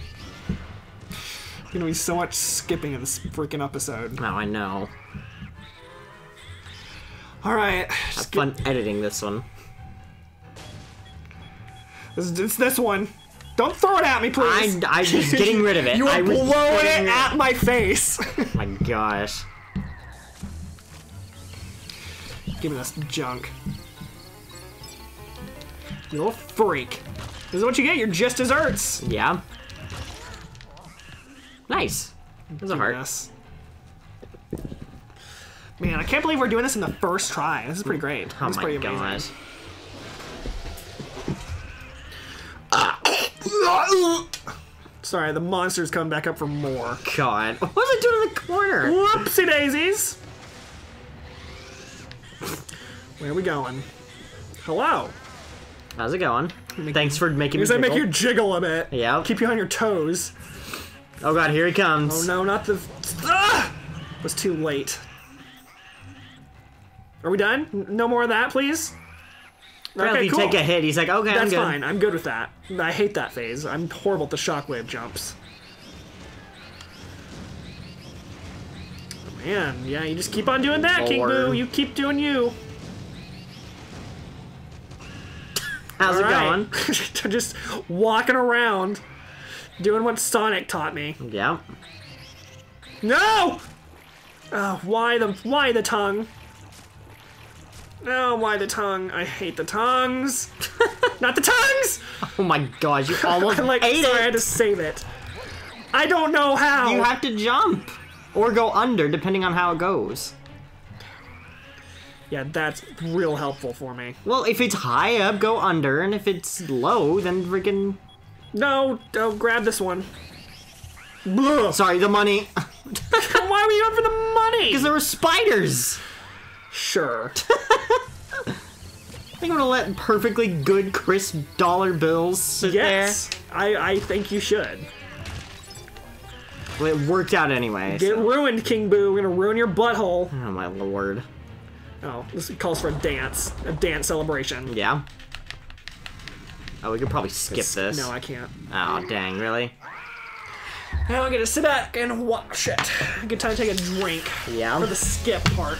Speaker 1: gonna be so much skipping in this freaking episode.
Speaker 2: Oh, I know.
Speaker 1: All right,
Speaker 2: Have fun editing this one.
Speaker 1: It's, it's this one. Don't throw it at me, please.
Speaker 2: I, I was *laughs* getting rid of it.
Speaker 1: you
Speaker 2: I
Speaker 1: are blowing it at my face. *laughs*
Speaker 2: Oh my gosh.
Speaker 1: Give me this junk. You little freak. This is what you get. You're just desserts.
Speaker 2: Yeah. Nice. There's a heart.
Speaker 1: Yes. Man, I can't believe we're doing this in the first try. This is pretty great.
Speaker 2: Oh
Speaker 1: this
Speaker 2: my
Speaker 1: pretty amazing. Sorry, the monster's coming back up for more.
Speaker 2: God. What was I doing in the corner?
Speaker 1: Whoopsie daisies! Where are we going? Hello.
Speaker 2: How's it going? Thanks for making me
Speaker 1: Does that make you jiggle a bit?
Speaker 2: Yeah.
Speaker 1: Keep you on your toes.
Speaker 2: Oh god, here he comes.
Speaker 1: Oh no, not the. Ah! It was too late. Are we done? N- No more of that, please?
Speaker 2: Well, if
Speaker 1: Okay,
Speaker 2: you
Speaker 1: cool.
Speaker 2: take a hit, he's like, okay, I'm
Speaker 1: That's
Speaker 2: good.
Speaker 1: fine. I'm good with that. I hate that phase. I'm horrible at the shockwave jumps. Oh, man, yeah, you just keep on doing that, King Boo. You keep doing you.
Speaker 2: How's it
Speaker 1: Alright.
Speaker 2: going? *laughs*
Speaker 1: just walking around, doing what Sonic taught me.
Speaker 2: Yeah.
Speaker 1: No! Oh, why the why the tongue? No, why the tongue? I hate the tongues. *laughs* Not the tongues.
Speaker 2: Oh my gosh, you *laughs* almost
Speaker 1: like
Speaker 2: ate
Speaker 1: sorry, I had to save it. I don't know how.
Speaker 2: You have to jump or go under, depending on how it goes.
Speaker 1: yeah, that's real helpful for me.
Speaker 2: Well, if it's high up, go under, and if it's low, then freaking.
Speaker 1: No, don't grab this one. Blah.
Speaker 2: Sorry, the money. *laughs*
Speaker 1: Why were you going for the money?
Speaker 2: Because there were spiders.
Speaker 1: Sure.
Speaker 2: I *laughs* think I'm gonna let perfectly good, crisp dollar bills sit there.
Speaker 1: Yes, I, I think you should.
Speaker 2: Well, it worked out anyway.
Speaker 1: Get
Speaker 2: so-
Speaker 1: ruined, King Boo. We're gonna ruin your butthole.
Speaker 2: Oh my lord.
Speaker 1: Oh, this calls for a dance. A dance celebration.
Speaker 2: Yeah. Oh, we could probably skip this.
Speaker 1: No, I can't.
Speaker 2: Oh, dang, really?
Speaker 1: Now I'm gonna sit back and watch it. Good time to take a drink
Speaker 2: Yeah.
Speaker 1: for the skip part.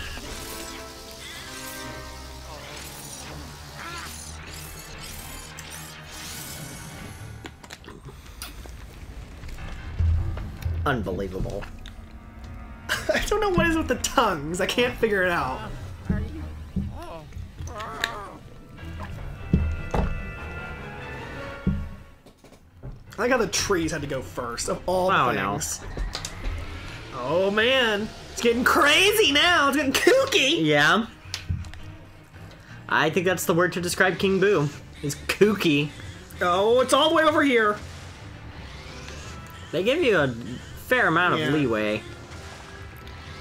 Speaker 2: Unbelievable. *laughs*
Speaker 1: I don't know what is with the tongues. I can't figure it out. I like how the trees had to go first of all the
Speaker 2: Oh, no.
Speaker 1: things. Oh man, it's getting crazy now. It's getting kooky.
Speaker 2: Yeah. I think that's the word to describe King Boo. Is kooky.
Speaker 1: Oh, it's all the way over here.
Speaker 2: They give you a fair amount of
Speaker 1: Yeah.
Speaker 2: leeway.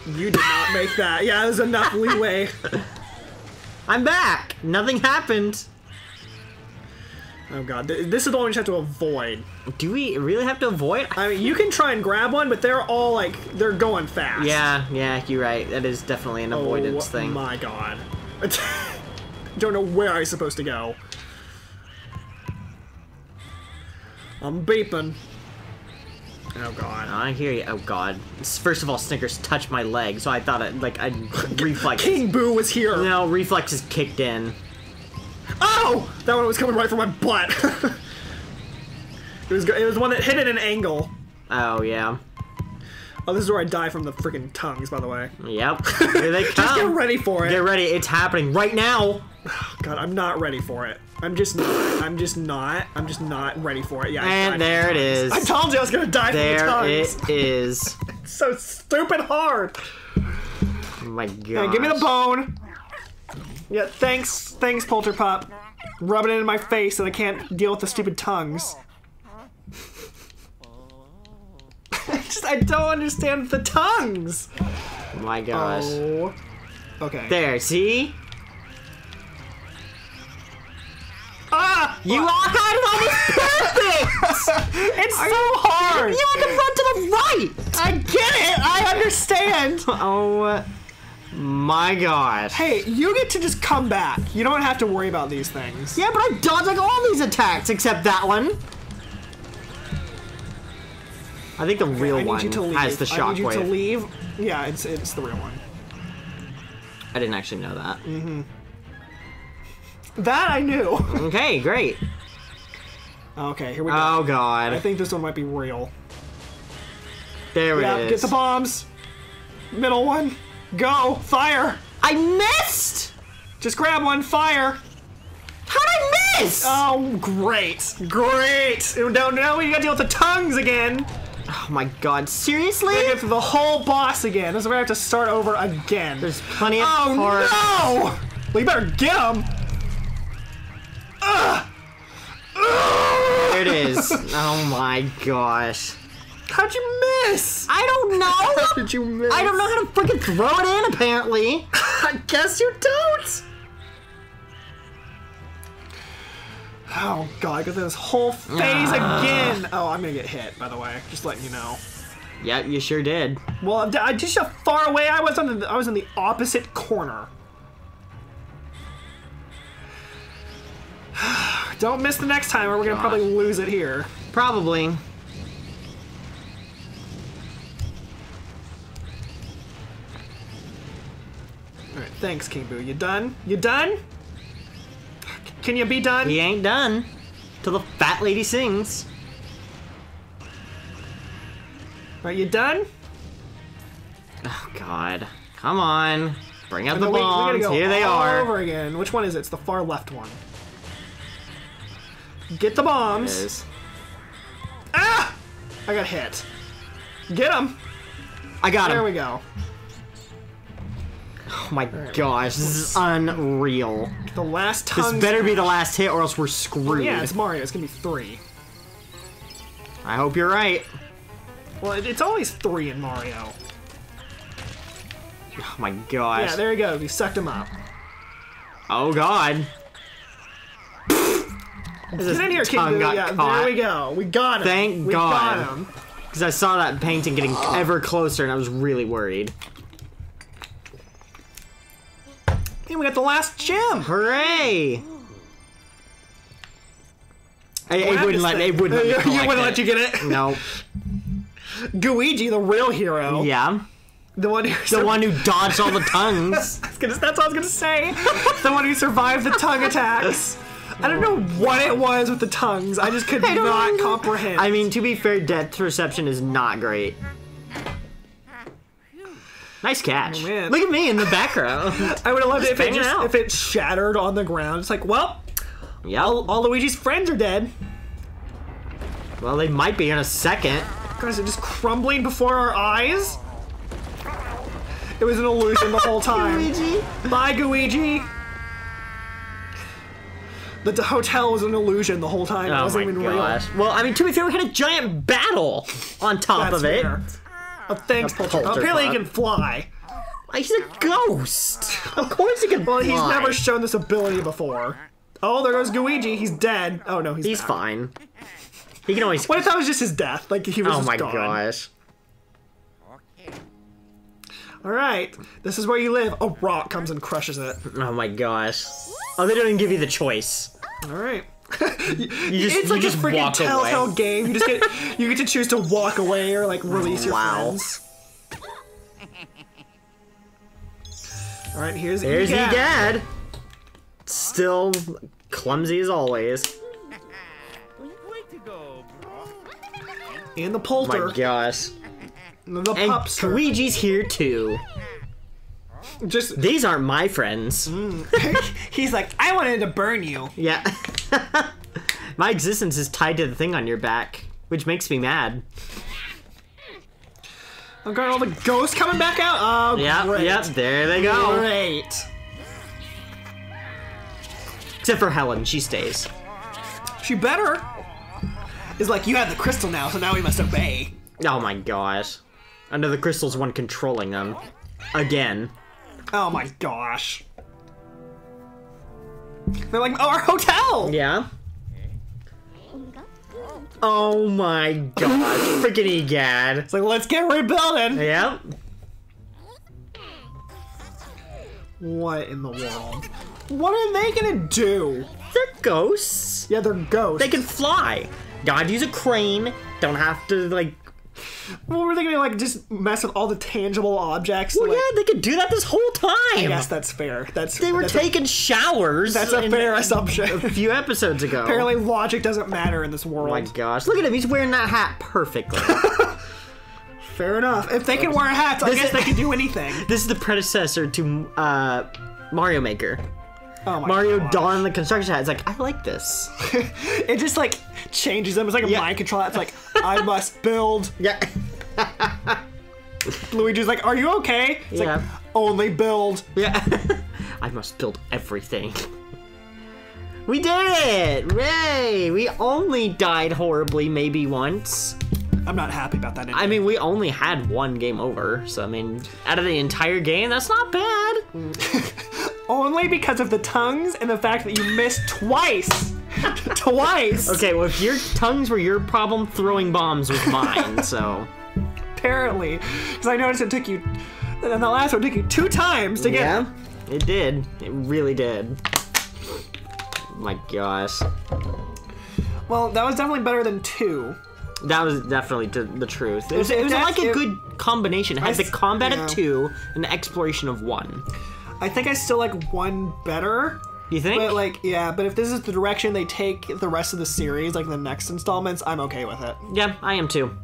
Speaker 1: You did not make that. Yeah, there's enough leeway. *laughs*
Speaker 2: I'm back! Nothing happened!
Speaker 1: Oh god, this is the one we just have to avoid.
Speaker 2: Do we really have to avoid?
Speaker 1: I mean, you can try and grab one, but they're all like they're going fast.
Speaker 2: Yeah, yeah, you're right. That is definitely an avoidance
Speaker 1: oh,
Speaker 2: thing.
Speaker 1: Oh my god. *laughs* Don't know where I'm supposed to go. I'm beeping. Oh god.
Speaker 2: I hear you. Oh god. First of all, Snickers touched my leg, so I thought it like I *laughs* reflex.
Speaker 1: King Boo was here.
Speaker 2: No, reflexes kicked in.
Speaker 1: Oh! That one was coming right from my butt. *laughs* it was it was one that hit at an angle.
Speaker 2: Oh yeah.
Speaker 1: Oh, this is where I die from the freaking tongues, by the way.
Speaker 2: Yep. *laughs* Here they
Speaker 1: Just get ready for it.
Speaker 2: Get ready. It's happening right now. *sighs*
Speaker 1: God, I'm not ready for it. I'm just not. I'm just not. I'm just not ready for it. Yeah. I
Speaker 2: And there
Speaker 1: the
Speaker 2: it
Speaker 1: I told you I was gonna die
Speaker 2: There
Speaker 1: from the tongues.
Speaker 2: it *laughs* is.
Speaker 1: It's so stupid hard.
Speaker 2: Oh my god.
Speaker 1: Give me the bone. Yeah, thanks, thanks, Polterpup. Rubbing it in my face so I can't deal with the stupid tongues. I *laughs* just, I don't understand the tongues.
Speaker 2: Oh my gosh.
Speaker 1: Oh. Okay.
Speaker 2: There. See?
Speaker 1: Ah!
Speaker 2: You walk out of almost perfect.
Speaker 1: It's so hard.
Speaker 2: you had to run to the right.
Speaker 1: I get it. I understand.
Speaker 2: Oh my gosh.
Speaker 1: Hey, you get to just come back. You don't have to worry about these things.
Speaker 2: Yeah, but I dodged like all these attacks except that one. I think the real one
Speaker 1: you to leave.
Speaker 2: has the
Speaker 1: I need you to leave. Yeah, it's it's the real one.
Speaker 2: I didn't actually know that. Mm-hmm.
Speaker 1: That I knew. *laughs*
Speaker 2: Okay, great.
Speaker 1: Okay, here we go.
Speaker 2: Oh god.
Speaker 1: I think this one might be real.
Speaker 2: There
Speaker 1: Yeah,
Speaker 2: it
Speaker 1: get the bombs. Middle one. Go. Fire.
Speaker 2: I missed!
Speaker 1: Just grab one. Fire.
Speaker 2: How'd I miss?
Speaker 1: Oh, great. Great. No, now we gotta deal with the tongues again.
Speaker 2: Oh my god, seriously?
Speaker 1: We gotta get through the whole boss again. This is where I have to start over again.
Speaker 2: There's plenty of
Speaker 1: oh
Speaker 2: parts.
Speaker 1: no! Well, you better get him.
Speaker 2: There it is. oh my gosh.
Speaker 1: How'd you miss?
Speaker 2: I don't know. *laughs*
Speaker 1: How did you miss?
Speaker 2: I don't know how to freaking throw it in, apparently. *laughs*
Speaker 1: I guess you don't. Oh god, I got this whole phase ah. again. Oh, I'm gonna get hit. By the way, just letting you know.
Speaker 2: Yep, you sure did.
Speaker 1: Well, I just how far away I was on the I was in the opposite corner. *sighs* Don't miss the next time, or we're gonna
Speaker 2: Gosh.
Speaker 1: probably lose it here.
Speaker 2: Probably.
Speaker 1: All right, thanks, King Boo. You done? You done? Can you be done?
Speaker 2: He ain't done. Till the fat lady sings.
Speaker 1: Are you done?
Speaker 2: Oh god. Come on. Bring out the
Speaker 1: we- we
Speaker 2: bombs.
Speaker 1: gotta go
Speaker 2: Here they
Speaker 1: all
Speaker 2: are.
Speaker 1: Over again. Which one is it? It's the far left one. Get the bombs. Ah! I got hit. Get them.
Speaker 2: I got
Speaker 1: them.
Speaker 2: There
Speaker 1: we go.
Speaker 2: Oh my gosh, this is unreal.
Speaker 1: The last
Speaker 2: time.
Speaker 1: This
Speaker 2: better be the last hit or else we're screwed.
Speaker 1: Yeah, it's Mario. It's gonna be three.
Speaker 2: I hope you're right.
Speaker 1: Well, it, it's always three in Mario.
Speaker 2: Oh my gosh.
Speaker 1: Yeah, there you go. We sucked him up.
Speaker 2: oh god.
Speaker 1: Get in here, King Boo.
Speaker 2: got
Speaker 1: Yeah,
Speaker 2: caught.
Speaker 1: there we go. We got him.
Speaker 2: Thank
Speaker 1: we
Speaker 2: God.
Speaker 1: got him.
Speaker 2: Because I saw that painting getting ever closer and I was really worried.
Speaker 1: And we got the last gem.
Speaker 2: Hooray! I, it *laughs* wouldn't let it wouldn't let
Speaker 1: You wouldn't
Speaker 2: it.
Speaker 1: let you get it.
Speaker 2: No.
Speaker 1: Gooigi, the real hero.
Speaker 2: Yeah.
Speaker 1: The one who
Speaker 2: The one who *laughs* dodged all the tongues. *laughs*
Speaker 1: That's what I was gonna say. the one who survived the tongue attacks. I don't know what it was with the tongues. I just could
Speaker 2: I
Speaker 1: not comprehend.
Speaker 2: I mean, to be fair, depth perception is not great. Nice catch.
Speaker 1: Oh, man.
Speaker 2: Look at me in the background. *laughs*
Speaker 1: I would have loved it if it just
Speaker 2: out.
Speaker 1: if it shattered on the ground. It's like, well,
Speaker 2: yeah.
Speaker 1: all Luigi's friends are dead.
Speaker 2: Well, they might be in a second.
Speaker 1: Guys, are just crumbling before our eyes. It was an illusion the whole *laughs* time.
Speaker 2: Luigi.
Speaker 1: Bye, Gooigi. The hotel was an illusion the whole time. it
Speaker 2: Oh
Speaker 1: wasn't
Speaker 2: my
Speaker 1: even
Speaker 2: gosh. Well, I mean, to be fair, we had a giant battle on top.
Speaker 1: That's
Speaker 2: of it.
Speaker 1: fair. Oh, thanks,
Speaker 2: A
Speaker 1: Polter. Apparently, he can fly.
Speaker 2: He's a ghost. Of course he can
Speaker 1: Well,
Speaker 2: fly.
Speaker 1: he's never shown this ability before. Oh, there goes Luigi. He's dead. Oh no, he's
Speaker 2: He's
Speaker 1: back.
Speaker 2: fine. He can always.
Speaker 1: What if that was just his death? Like he was
Speaker 2: Oh my
Speaker 1: gone.
Speaker 2: gosh.
Speaker 1: All right, this is where you live. A rock comes and crushes it.
Speaker 2: Oh my gosh. Oh, they don't even give you the choice.
Speaker 1: All right. *laughs*
Speaker 2: You just,
Speaker 1: it's
Speaker 2: you
Speaker 1: like
Speaker 2: just
Speaker 1: a freaking telltale
Speaker 2: away. *laughs*
Speaker 1: game. You just get you get to choose to walk away or like release your
Speaker 2: Wow.
Speaker 1: friends. All right, here's
Speaker 2: There's
Speaker 1: Egad.
Speaker 2: Egad. Still clumsy as always.
Speaker 4: Way to go, bro.
Speaker 1: and the
Speaker 2: My gosh.
Speaker 1: the
Speaker 2: And
Speaker 1: Pupster.
Speaker 2: Luigi's here too.
Speaker 1: Just
Speaker 2: These aren't my friends. Mm. *laughs*
Speaker 1: he's like, I wanted to burn you.
Speaker 2: Yeah. *laughs* my existence is tied to the thing on your back, which makes me mad.
Speaker 1: I've got all the ghosts coming back out. Oh,
Speaker 2: Yep,
Speaker 1: great.
Speaker 2: yep, there they go.
Speaker 1: Great.
Speaker 2: Except for Helen, she stays.
Speaker 1: She better. Is like, you have the crystal now, so now we must obey.
Speaker 2: Oh my gosh. Under the crystal's one controlling them. Again.
Speaker 1: Oh my gosh. They're like, oh, our hotel!
Speaker 2: Yeah. Oh my god, *laughs* Freaking egad.
Speaker 1: It's like, let's get rebuilding.
Speaker 2: Yep.
Speaker 1: What in the world? What are they gonna do?
Speaker 2: They're ghosts.
Speaker 1: Yeah, they're ghosts.
Speaker 2: They can fly. Gotta use a crane. Don't have to, like.
Speaker 1: What were they gonna like? Just mess with all the tangible objects?
Speaker 2: Well,
Speaker 1: like,
Speaker 2: yeah, they could do that this whole time.
Speaker 1: I guess that's fair. That's
Speaker 2: They were
Speaker 1: that's
Speaker 2: taking showers.
Speaker 1: That's a fair assumption. *laughs*
Speaker 2: A few episodes ago.
Speaker 1: Apparently, logic doesn't matter in this
Speaker 2: Oh
Speaker 1: world.
Speaker 2: my gosh. Look at him. He's wearing that hat perfectly. *laughs*
Speaker 1: Fair enough. If they can wear hats, I guess
Speaker 2: is-
Speaker 1: they *laughs* can do anything.
Speaker 2: this is the predecessor to uh, Mario Maker.
Speaker 1: Oh
Speaker 2: Mario
Speaker 1: gosh.
Speaker 2: donned the construction hat. It's like, I like this. *laughs*
Speaker 1: It just like changes them. It's like a
Speaker 2: Yeah.
Speaker 1: mind control. It's like I *laughs* must build.
Speaker 2: Yeah. *laughs*
Speaker 1: Luigi's like, "Are you okay?" It's
Speaker 2: Yeah.
Speaker 1: like only build.
Speaker 2: Yeah. I must build everything. We did it! Ray! We only died horribly maybe once.
Speaker 1: I'm not happy about that.
Speaker 2: I mean, we only had one game over, so I mean, out of the entire game, that's not bad. *laughs*
Speaker 1: only because of the tongues and the fact that you missed twice. *laughs* twice.
Speaker 2: Okay, well, if your tongues were your problem, throwing bombs was mine, *laughs* so.
Speaker 1: Apparently, because I noticed it took you. And the last one took you two times to get.
Speaker 2: Yeah, it did. It really did. My gosh.
Speaker 1: Well, that was definitely better than two.
Speaker 2: That was definitely the, the truth. It was, it was like a good combination. It had
Speaker 1: I
Speaker 2: the combat
Speaker 1: yeah.
Speaker 2: of two and the exploration of one.
Speaker 1: I think I still like one better.
Speaker 2: You think?
Speaker 1: But like, yeah. But if this is the direction they take the rest of the series, like the next installments, I'm okay with it.
Speaker 2: yeah, I am too.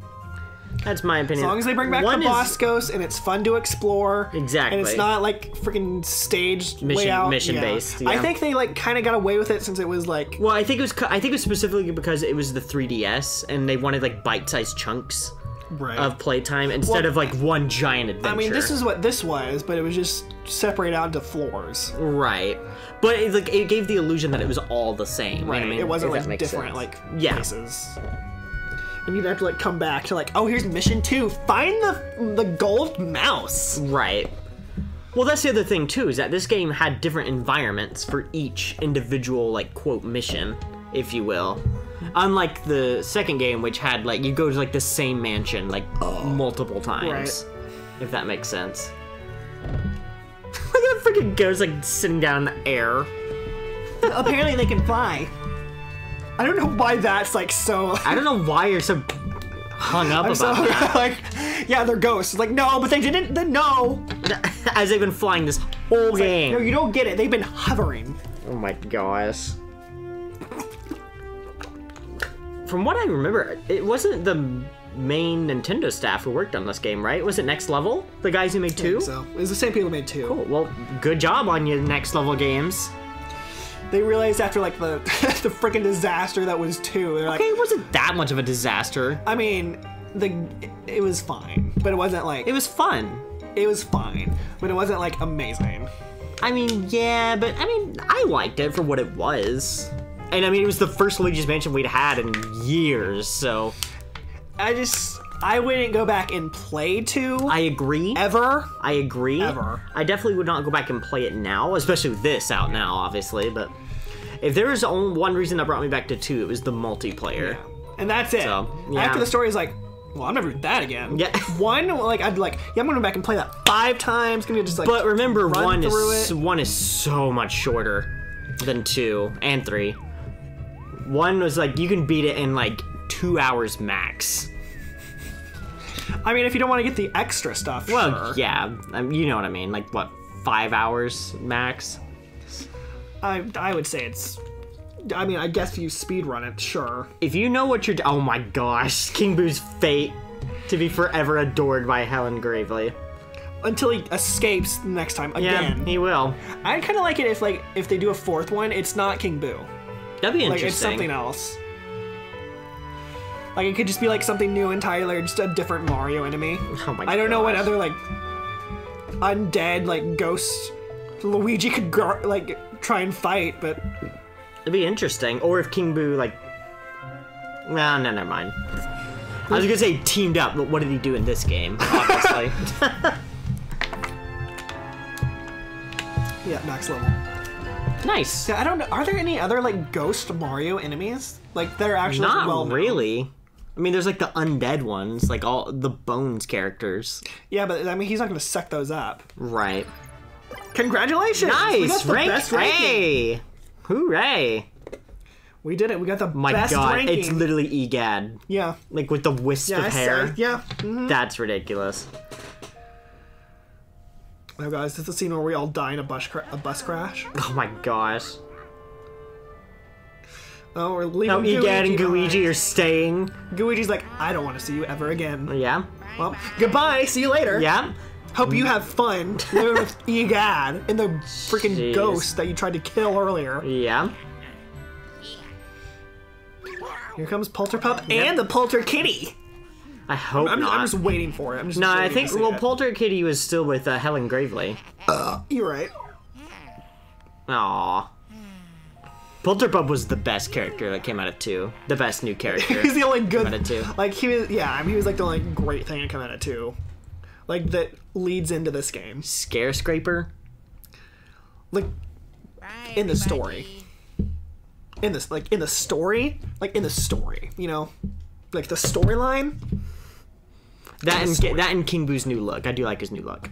Speaker 2: That's my opinion.
Speaker 1: As long as they bring back
Speaker 2: one
Speaker 1: the
Speaker 2: is-
Speaker 1: boss ghost and it's fun to explore.
Speaker 2: Exactly.
Speaker 1: And it's not like freaking staged
Speaker 2: Mission-
Speaker 1: layout.
Speaker 2: mission
Speaker 1: yeah.
Speaker 2: based,
Speaker 1: I think they like kind of got away with it since it was like
Speaker 2: Well, I think it was. I think it was specifically because it was the 3DS, and they wanted like bite-sized chunks
Speaker 1: right.
Speaker 2: of playtime instead
Speaker 1: Well,
Speaker 2: of like one giant adventure.
Speaker 1: I mean, this is what this was, but it was just separated out into floors.
Speaker 2: right, but it, like it gave the illusion that it was all the same.
Speaker 1: Right.
Speaker 2: I mean,
Speaker 1: it wasn't
Speaker 2: if
Speaker 1: like different
Speaker 2: sense.
Speaker 1: like
Speaker 2: Yeah.
Speaker 1: places. And you'd have to like come back to like, oh, here's mission two. Find the the gold mouse.
Speaker 2: Right. Well, that's the other thing too is that this game had different environments for each individual like quote mission, if you will. Unlike the second game, which had like you go to like the same mansion like oh. multiple times, if that makes sense. *laughs* Look at the freaking ghost like sitting down in the air.
Speaker 1: Apparently, they can fly. I don't know why that's like so.
Speaker 2: I don't know why you're so hung up
Speaker 1: I'm
Speaker 2: about
Speaker 1: so
Speaker 2: that. *laughs*
Speaker 1: like, yeah, they're ghosts. It's like, no, but they didn't. Then no, *laughs*
Speaker 2: As they've been flying this whole game.
Speaker 1: no, you don't get it. They've been hovering.
Speaker 2: Oh my gosh. From what I remember, it wasn't the main Nintendo staff who worked on this game, right? Was it Next Level? The guys who made two?
Speaker 1: So it was the same people who made two.
Speaker 2: Cool. Well, good job on your Next Level games.
Speaker 1: They realized after like the *laughs* the freaking disaster that was two, they're like,
Speaker 2: Okay, it wasn't that much of a disaster.
Speaker 1: I mean, the it was fine, but it wasn't like
Speaker 2: It was fun.
Speaker 1: it was fine, but it wasn't like amazing.
Speaker 2: I mean, yeah, but I mean, I liked it for what it was. And I mean, it was the first Luigi's Mansion we'd had in years, so
Speaker 1: I just I wouldn't go back and play two
Speaker 2: I agree.
Speaker 1: ever.
Speaker 2: I agree.
Speaker 1: Ever.
Speaker 2: I definitely would not go back and play it now, especially with this out now, obviously. But if there was only one reason that brought me back to two, it was the multiplayer.
Speaker 1: And that's it.
Speaker 2: So, yeah.
Speaker 1: After the story is like, well, I'm never that again.
Speaker 2: Yeah. *laughs*
Speaker 1: One, like I'd be like, yeah, I'm gonna go back and play that five times. Gonna just like,
Speaker 2: But remember, one is
Speaker 1: it.
Speaker 2: one is so much shorter. than two and three. One was like you can beat it in like two hours max.
Speaker 1: I mean, if you don't want to get the extra stuff,
Speaker 2: Well,
Speaker 1: sure.
Speaker 2: yeah, um, you know what I mean. Like what, five hours max?
Speaker 1: I I would say it's. I mean, I guess if you speed run it, sure.
Speaker 2: If you know what you're, oh my gosh, King Boo's fate to be forever adored by Helen Gravely.
Speaker 1: Until he escapes next time again.
Speaker 2: Yeah, he will.
Speaker 1: I kind of like it if like if they do a fourth one, it's not King Boo.
Speaker 2: That'd be
Speaker 1: Like
Speaker 2: interesting.
Speaker 1: it's something else. Like it could just be like something new entirely, or just a different Mario enemy. *laughs*
Speaker 2: Oh my
Speaker 1: I don't know what other like undead like ghost Luigi could gr- like try and fight, but
Speaker 2: It'd be interesting. Or if King Boo like, no, no, never mind. I was gonna say teamed up, but what did he do in this game? Obviously. *laughs* *laughs*
Speaker 1: yeah, max level.
Speaker 2: nice.
Speaker 1: Yeah, I don't know. Are there any other like ghost Mario enemies like that are actually
Speaker 2: Not
Speaker 1: well
Speaker 2: really. I mean, there's like the undead ones, like all the Bones characters.
Speaker 1: Yeah, but I mean he's not going to suck those up.
Speaker 2: Right.
Speaker 1: Congratulations! we got
Speaker 2: Nice.
Speaker 1: the
Speaker 2: Rank
Speaker 1: best ranking.
Speaker 2: A. Hooray.
Speaker 1: We did it. We got the
Speaker 2: My
Speaker 1: best
Speaker 2: god,
Speaker 1: ranking.
Speaker 2: it's literally EGAD.
Speaker 1: yeah.
Speaker 2: Like with the wisp
Speaker 1: Yeah,
Speaker 2: of
Speaker 1: I
Speaker 2: hair.
Speaker 1: yeah. mhm.
Speaker 2: That's ridiculous.
Speaker 1: Oh, guys, this is the scene where we all die in a bus, a bus crash.
Speaker 2: Oh my gosh.
Speaker 1: Oh, we're leaving.
Speaker 2: No, EGAD and. Luigi are staying.
Speaker 1: Luigi's like, I don't want to see you ever again.
Speaker 2: Yeah.
Speaker 1: Well, goodbye. See you later.
Speaker 2: Yeah.
Speaker 1: Hope you have fun *laughs* living with EGAD and the freaking
Speaker 2: Jeez.
Speaker 1: ghost that you tried to kill earlier.
Speaker 2: Yeah.
Speaker 1: Here comes Polterpup and the Polterkitty.
Speaker 2: I hope
Speaker 1: I'm,
Speaker 2: not.
Speaker 1: I'm just waiting for it. I'm just.
Speaker 2: no, I think well,
Speaker 1: it.
Speaker 2: Polterkitty was still with uh, Helen Gravely.
Speaker 1: You're right.
Speaker 2: Aww. Polterpup was the best character that came out of two. The best new character. *laughs*
Speaker 1: He's the only good.
Speaker 2: Out of two.
Speaker 1: Like he was, yeah. I mean, he was like the only great thing to come out of two, like that leads into this game.
Speaker 2: Scare Scraper.
Speaker 1: Like in the story. In this, like in the story, like in the story, you know, like the storyline.
Speaker 2: That and
Speaker 1: story.
Speaker 2: that and King Boo's new look. I do like his new look.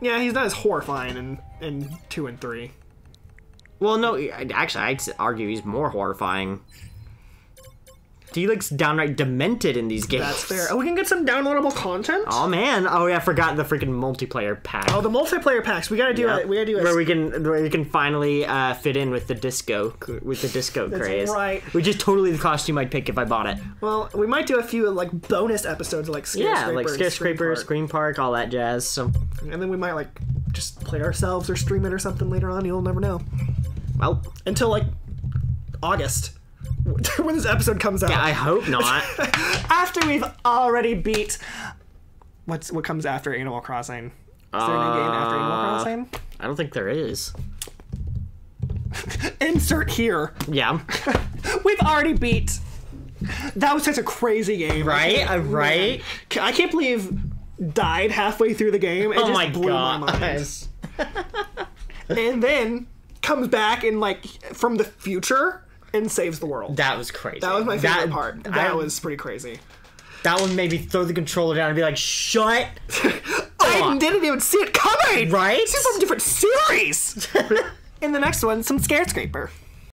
Speaker 1: Yeah, he's not as horrifying in in two and three.
Speaker 2: Well, no, actually, I'd argue he's more horrifying. He looks downright demented in these games.
Speaker 1: That's fair. Oh, we can get some downloadable content.
Speaker 2: Oh man! Oh yeah, I forgot the freaking multiplayer pack.
Speaker 1: Oh, the multiplayer packs. We gotta do it. We gotta do it.
Speaker 2: where we can where we can finally uh, fit in with the disco with the disco craze.
Speaker 1: right.
Speaker 2: Which is totally the costume I'd pick if I bought it.
Speaker 1: Well, we might do a few like bonus episodes like Scare
Speaker 2: Yeah, like
Speaker 1: and
Speaker 2: Scare
Speaker 1: Scream
Speaker 2: Scraper,
Speaker 1: Park.
Speaker 2: Scream Park, all that jazz. So,
Speaker 1: and then we might like just play ourselves or stream it or something later on. You'll never know
Speaker 2: well,
Speaker 1: until like August *laughs* when this episode comes out.
Speaker 2: Yeah, I hope not. *laughs*
Speaker 1: after we've already beat what's what comes after Animal Crossing. Is there a new game after Animal
Speaker 2: Uh,
Speaker 1: Crossing?
Speaker 2: I don't think there is. *laughs*
Speaker 1: Insert here.
Speaker 2: Yeah,
Speaker 1: We've already beat. That was such a crazy game.
Speaker 2: right, uh, right.
Speaker 1: I can't believe died halfway through the game. It
Speaker 2: Oh
Speaker 1: just
Speaker 2: my
Speaker 1: blew my mind. And then comes back and like from the future and saves the world.
Speaker 2: That was crazy.
Speaker 1: That was my favorite part. That
Speaker 2: I-
Speaker 1: was pretty crazy.
Speaker 2: that one made me throw the controller down and be like, "Shut." *laughs*
Speaker 1: I didn't even see it coming.
Speaker 2: Right?
Speaker 1: This is from a different series. *laughs* In the next one, some Scare Scraper.